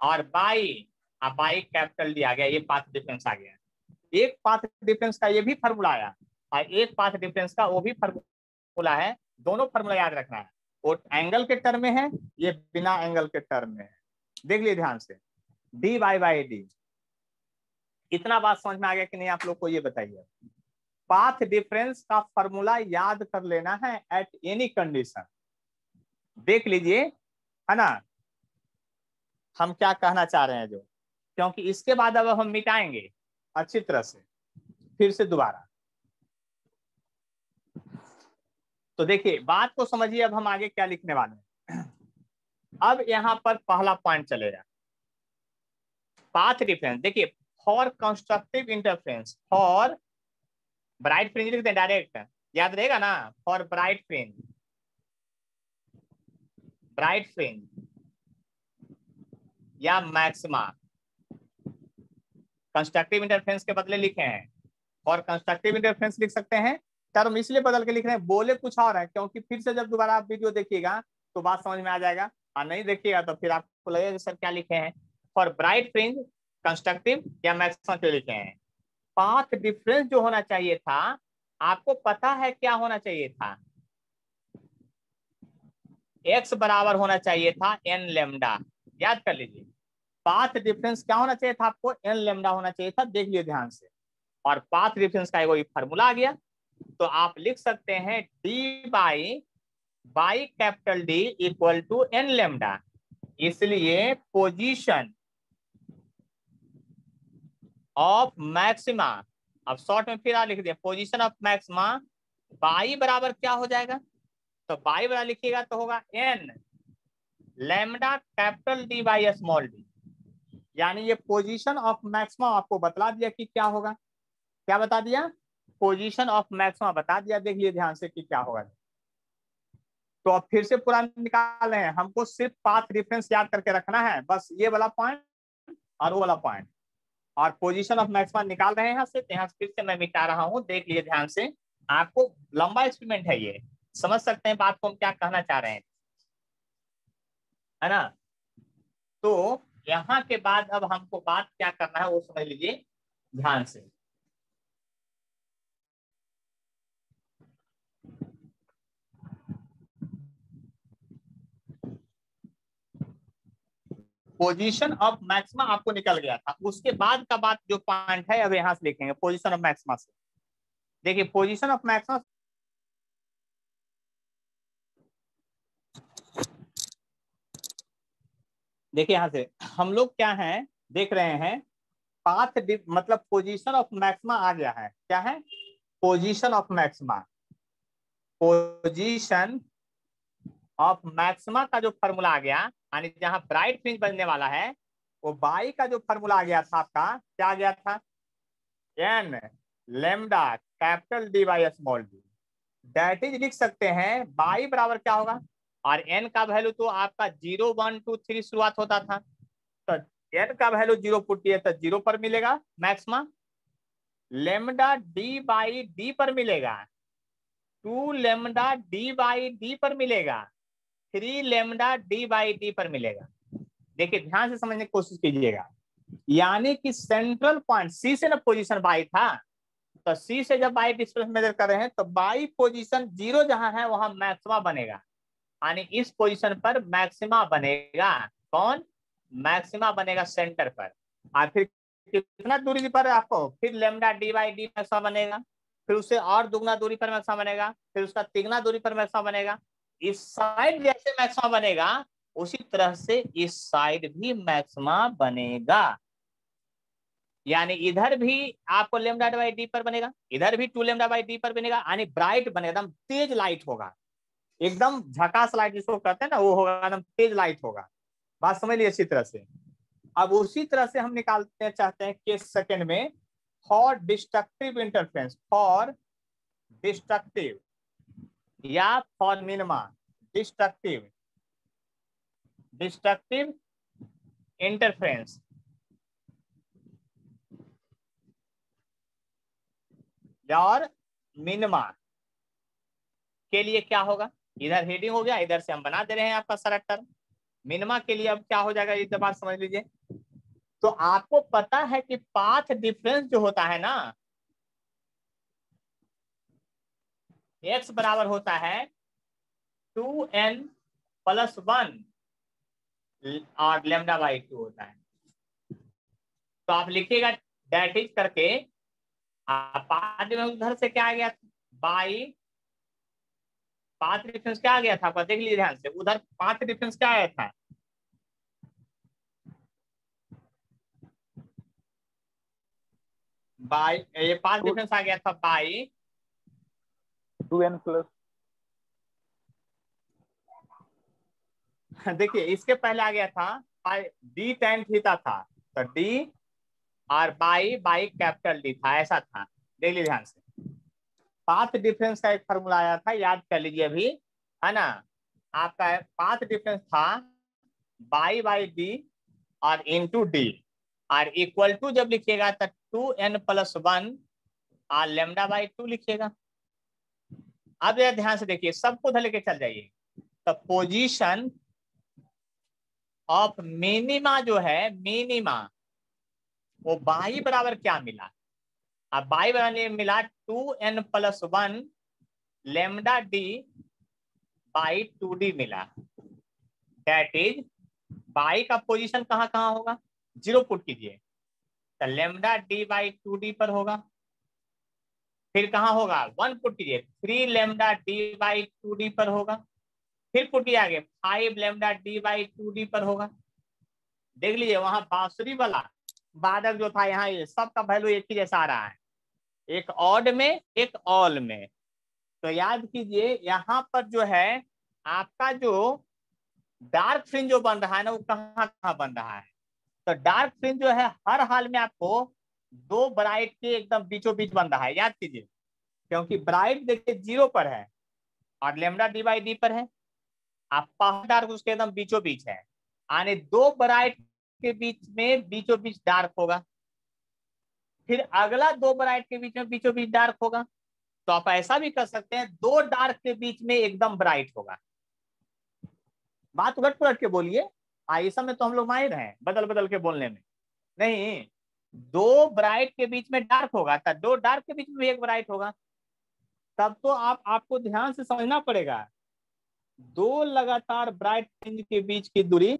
और बाई बाई कैपिटल डी आ गया, ये पाथ डिफरेंस आ गया। एक पाथ डिफरेंस का ये भी फार्मूला आया। और एक पाथ डिफरेंस का वो भी फार्मूला है। दोनों फार्मूला याद रखना है। वो एंगल के टर्म में है, ये बिना एंगल के टर्म में है। देख लीजिए ध्यान से। डी बाई बाई डी इतना बात समझ में आ गया कि नहीं आप लोग को ये बताइए। पाथ डिफरेंस का फॉर्मूला याद कर लेना है एट एनी कंडीशन देख लीजिए, है ना? हम क्या कहना चाह रहे हैं जो? क्योंकि इसके बाद अब हम मिटाएँगे, अच्छी तरह से। फिर से दोबारा। तो देखिए, बात को समझिए, अब हम आगे क्या लिखने वाले हैं। अब यहाँ पर पहला पॉइंट चलेगा। पाथ डिफरेंस देखिए for constructive interference for bright fringe लिखते हैं डायरेक्ट याद रहेगा ना? For bright fringe bright fringe या मैक्सिमा कंस्ट्रक्टिव इंटरफ्रेंस के बदले लिखे हैं। और कंस्ट्रक्टिव इंटरफ्रेंस लिख सकते हैं टर्म इसलिए बदल के लिख रहे हैं, बोले कुछ और है, क्योंकि फिर से जब दोबारा आप वीडियो देखिएगा तो बात समझ में आ जाएगा। और नहीं देखिएगा तो फिर आपको लगेगा सर क्या लिखे हैं? फॉर ब्राइट फ्रिंज कंस्ट्रक्टिव या मैक्सिमा के लिखे हैं। पाथ डिफरेंस जो होना चाहिए था, आपको पता है क्या होना चाहिए था? एक्स बराबर होना चाहिए था एन लेमडा याद कर लीजिए। पाथ डिफरेंस क्या होना चाहिए था आपको? एन लेमडा होना चाहिए था, देख लियो ध्यान से। और पाथ डिफरेंस का एक फार्मूला आ गया। तो आप लिख सकते हैं D by by capital D equal to N lambda इसलिए पोजीशन ऑफ़ मैक्सिमा अब शॉर्ट में फिर आ लिख दिया पोजीशन ऑफ़ मैक्सिमा बाई बराबर क्या हो जाएगा? तो बाई बराबर लिखिएगा तो होगा N lambda capital D by small D यानी ये पोजीशन ऑफ़ मैक्सिमा आपको बता दिया कि क्या होगा? क्या बता दिया? पोजीशन ऑफ़ मैक्सिमा बता दिया, देख लिए ध्यान से कि क्या होगा। तो अब फिर से पूरा निकाल रहे हैं। हमको सिर्फ़ पाथ डिफरेंस याद करके रखना है। बस ये वाला पॉइंट और वो वाला पॉइंट और पोजीशन ऑफ़ मैक्सिमा निकाल रहे हैं से। यहाँ फिर से मैं मिटा रहा हूँ। देख लिए ध्यान से। आपको लंबा एक्सपेरिमेंट है ये। समझ सकते हैं बात को हम क्या कहना चाह रहे हैं। है ना? तो यहाँ के बाद अब हमको बात क्या करना है वो समझ लीजिए ध्यान से। पोजीशन ऑफ़ मैक्सिमा आपको निकल गया था। उसके बाद का बात जो पॉइंट है, अब यहाँ से लिखेंगे पोजीशन ऑफ़ मैक्सिमा से। देखिए पोजीशन ऑफ़ मैक्सिमा देखिए यहाँ से, हम लोग क्या हैं, देख रहे हैं पाथ मतलब पोजीशन ऑफ़ मैक्सिमा आ गया है। क्या है? Position of maxima position of maxima का जो फॉर्मूला आ गया यानी जहाँ ब्राइट फ्रिंज बनने वाला है, वो बाई का जो फॉर्मूला आ गया था आपका, क्या आ गया था? N lambda capital D by small D that is लिख सकते हैं, बाई बराबर क्या होगा? और एन का वैल्यू तो आपका ज़ीरो वन टू थ्री शुरुआत होता था। तो एन का वैल्यू ज़ीरो पुट्टी है तो ज़ीरो पर मिलेगा maxima lambda D by D पर मिलेगा। Two lambda D by D पर मिलेगा। Three lambda D by D पर मिलेगा। देखिए, ध्यान से समझने की कोशिश कीजिएगा। यानी कि सेंट्रल पॉइंट सी से ना पोजीशन बाई था तो सी से जब बाई डिस्टेंस मेजर कर रहे हैं तो बाई पोजीशन ज़ीरो जहाँ है, वहाँ मैक्सिमा बनेगा। यानी इस पोजीशन पर मैक्सिमा बनेगा। कौन? मैक्सिमा बनेगा सेंटर पर। और फिर कितना दूरी पर आपको? फिर lambda D by D maxima बनेगा। फिर उससे और दुगना दूरी पर मैक्सिमा बनेगा। फिर उसका तिगना दूरी पर मैक्सिमा बनेगा। इस साइड जैसे मैक्सिमा बनेगा, उसी तरह से इस साइड भी मैक्सिमा बनेगा। यानी इधर भी आपको लेमडा बाई डी पर बनेगा, इधर भी टू लेमडा बाई डी पर बनेगा, यानी ब्राइट बनेगा, एकदम तेज लाइट होगा। एकदम झकास लाइट जिसको कहते हैं ना, वो होगा, एकदम तेज लाइट होगा। बात समझ लीजिए अच्छी तरह से। अब उसी तरह से हम निकालते चाहते हैं केस सेकेंड में for destructive interference for destructive या for minima destructive destructive interference और मिनिमा के लिए क्या होगा? इधर हेडिंग हो गया, इधर से हम बना दे रहे हैं आपका सारा टर्म मिनिमा के लिए अब क्या हो जाएगा? ये बात समझ लीजिए। तो आपको पता है कि पाथ डिफरेंस जो होता है ना एक्स बराबर होता है टू एन प्लस वन और लेमडा बाई टू होता है। तो आप लिखिएगा डेट इज़ करके पाथ डिफरेंस उधर से क्या आ गया? बाई पाँच डिफरेंस क्या आ गया था? देख लीजिए ध्यान से, उधर पाँच डिफरेंस क्या आया था? बाई ये पाँच डिफरेंस आ गया था बाई टू एन प्लस। देखिए, इसके पहले आ गया था डी टेन थीटा था तो डी और बाई बाई कैपिटल डी था, ऐसा था लीजिए ध्यान से। पाथ डिफरेंस का एक फॉर्मूला आया था, याद कर लीजिए अभी, है ना? आपका पाथ डिफरेंस था, बाई बाई डी और इंटू डी और इक्वल टू जब लिखिएगा तो टू एन प्लस वन, और लेमडा बाई टू लिखिएगा। अब यह ध्यान से देखिए सबको उधर लेके चल जाइए। तो पोजीशन ऑफ़ मिनिमा जो है मिनिमा वो बाई बराबर क्या मिला? अब बाई बराबर मिला two N plus one lambda D by two D मिला। दैट इज़ बाई का पोजीशन कहाँ कहाँ होगा? ज़ीरो पुट कीजिए। तो lambda D by two D पर होगा। फिर कहाँ होगा? वन पुट कीजिए three lambda D by two D पर होगा। फिर पुट आगे। Five lambda D by two D पर होगा। देख लीजिए, वहाँ बांसुरी वाला बादक जो था यहाँ, ये सबका वैल्यू एक ही जैसा आ रहा है। एक ऑड में, एक ऑल में। तो याद कीजिए, यहाँ पर जो है, आपका जो डार्क फ्रिंज जो बन रहा है ना, वो कहाँ कहाँ बन रहा है? तो डार्क फ्रिंज जो है, हर हाल में आपको दो ब्राइट के एकदम बीचों बीच बन रहा है, याद कीजिए। क्योंकि ब्राइट देखिए ज़ीरो पर है और लेमडा डी बाई डी पर है। आप डार्क उसके एकदम बीचों बीच है। यानी दो ब्राइट के बीच में बीचों बीच डार्क होगा। फिर अगला दो ब्राइट के बीच में बीचों बीच डार्क होगा। तो आप ऐसा भी कर सकते हैं, दो डार्क के बीच में एकदम ब्राइट होगा। बात उलट पुलट के बोलिए। ऐसा में तो हम लोग माहिर हैं बदल बदल के बोलने में। नहीं दो ब्राइट के बीच में डार्क होगा तब दो डार्क के बीच में एक ब्राइट होगा, तब तो आप, आपको ध्यान से समझना पड़ेगा। दो लगातार ब्राइट फ्रिंज के बीच की दूरी,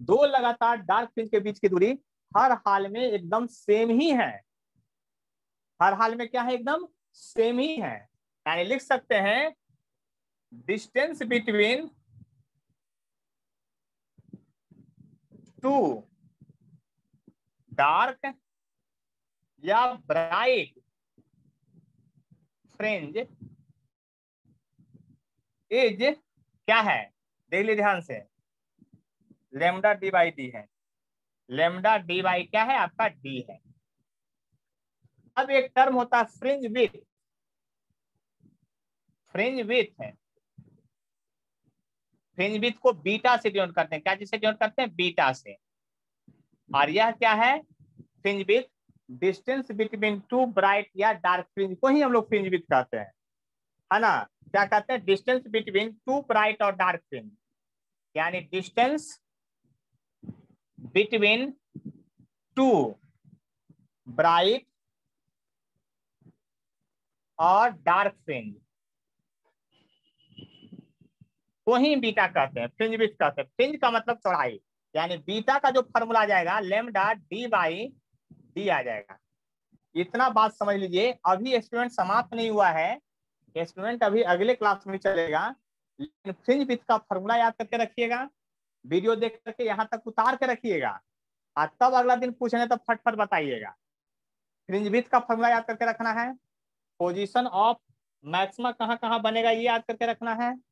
दो लगातार डार्क फ्रिंज के बीच की दूरी हर हाल में एकदम सेम ही है। हर हाल में क्या है एकदम? सेम ही है। यानी लिख सकते हैं डिस्टेंस बिटवीन टू डार्क या ब्राइट फ्रिंज इज़ क्या है? लीजिए ध्यान से। लेमडा डी बाई डी है। लेमडा डी बाई क्या है? आपका डी है। अब एक टर्म होता है फ्रिंज विथ फ्रिंज विथ है। फ्रिंज विथ को बीटा से डिनोट करते हैं। क्या जिसे डिनोट करते हैं? बीटा से। और यह क्या है? Fringe width distance between two bright या डार्क फ्रिंज को ही हम लोग फ्रिंज विथ कहते हैं। है ना? क्या कहते हैं? डिस्टेंस बिटवीन टू ब्राइट और डार्क फ्रिंज यानी डिस्टेंस बिटवीन टू ब्राइट और डार्क फ्रिंज को ही बीटा कहते हैं। फ्रिंज विथ कहते हैं। फ्रिंज का मतलब चौड़ाई। यानी बीटा का जो फॉर्मूला आ जाएगा लेमडा डी बाई डी आ जाएगा। इतना बात समझ लीजिए, अभी एक्सपेरिमेंट समाप्त नहीं हुआ है। एक्सपेरिमेंट अभी अगले क्लास में चलेगा। लेकिन फ्रिंज विथ का फॉर्मूला याद करके रखिएगा। वीडियो देख करके यहाँ तक उतार के रखिएगा। और तब अगला दिन पूछने तब फटफट बताइएगा। फ्रिंज विथ का फॉर्मूला याद करके रखना है। पोजिशन ऑफ़ मैक्सिमा कहाँ कहाँ बनेगा ये याद करके रखना है।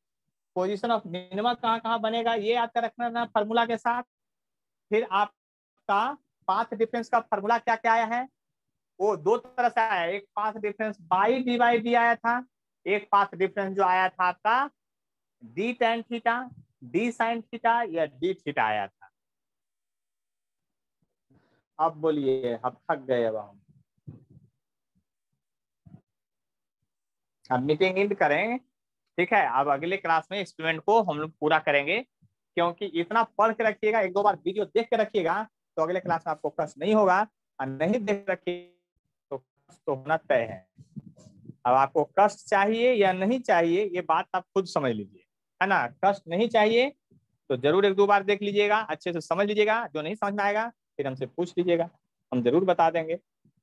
पोजीशन ऑफ़ मिनिमा कहाँ कहाँ बनेगा, ये याद कर रखना फॉर्मूला के साथ। फिर आपका पाथ डिफरेंस का फॉर्मूला क्या क्या आया है? वो दो तरह से आया एक path difference by D by D आया था, एक पाथ डिफरेंस जो आया था आपका D tan theta D sine theta या डी थीटा आया था। अब बोलिए, अब थक गए अब हम। अब मीटिंग इंड करें। ठीक है, अब अगले क्लास में एक्सपेरिमेंट को हम लोग पूरा करेंगे, क्योंकि इतना पढ़ के रखिएगा, एक दो बार वीडियो देख के रखिएगा तो अगले क्लास में आपको कष्ट नहीं होगा, और नहीं देख रखिए तो कष्ट तो होना तय है। अब आपको कष्ट चाहिए या नहीं चाहिए, ये बात आप खुद समझ लीजिए, है ना? कष्ट नहीं चाहिए तो ज़रूर एक दो बार देख लीजिएगा, अच्छे से समझ लीजिएगा, जो नहीं समझ में आएगा, फिर हमसे पूछ लीजिएगा, हम ज़रूर बता देंगे,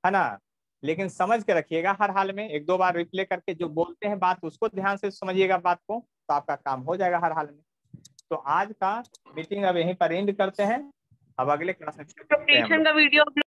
है ना? लेकिन समझ के रखिएगा हर हाल में एक दो बार रिप्ले करके जो बोलते हैं बात उसको ध्यान से समझिएगा बात को तो आपका काम हो जाएगा हर हाल में। तो आज का मीटिंग अब यहीं पर एंड करते हैं। अब अगले क्लास में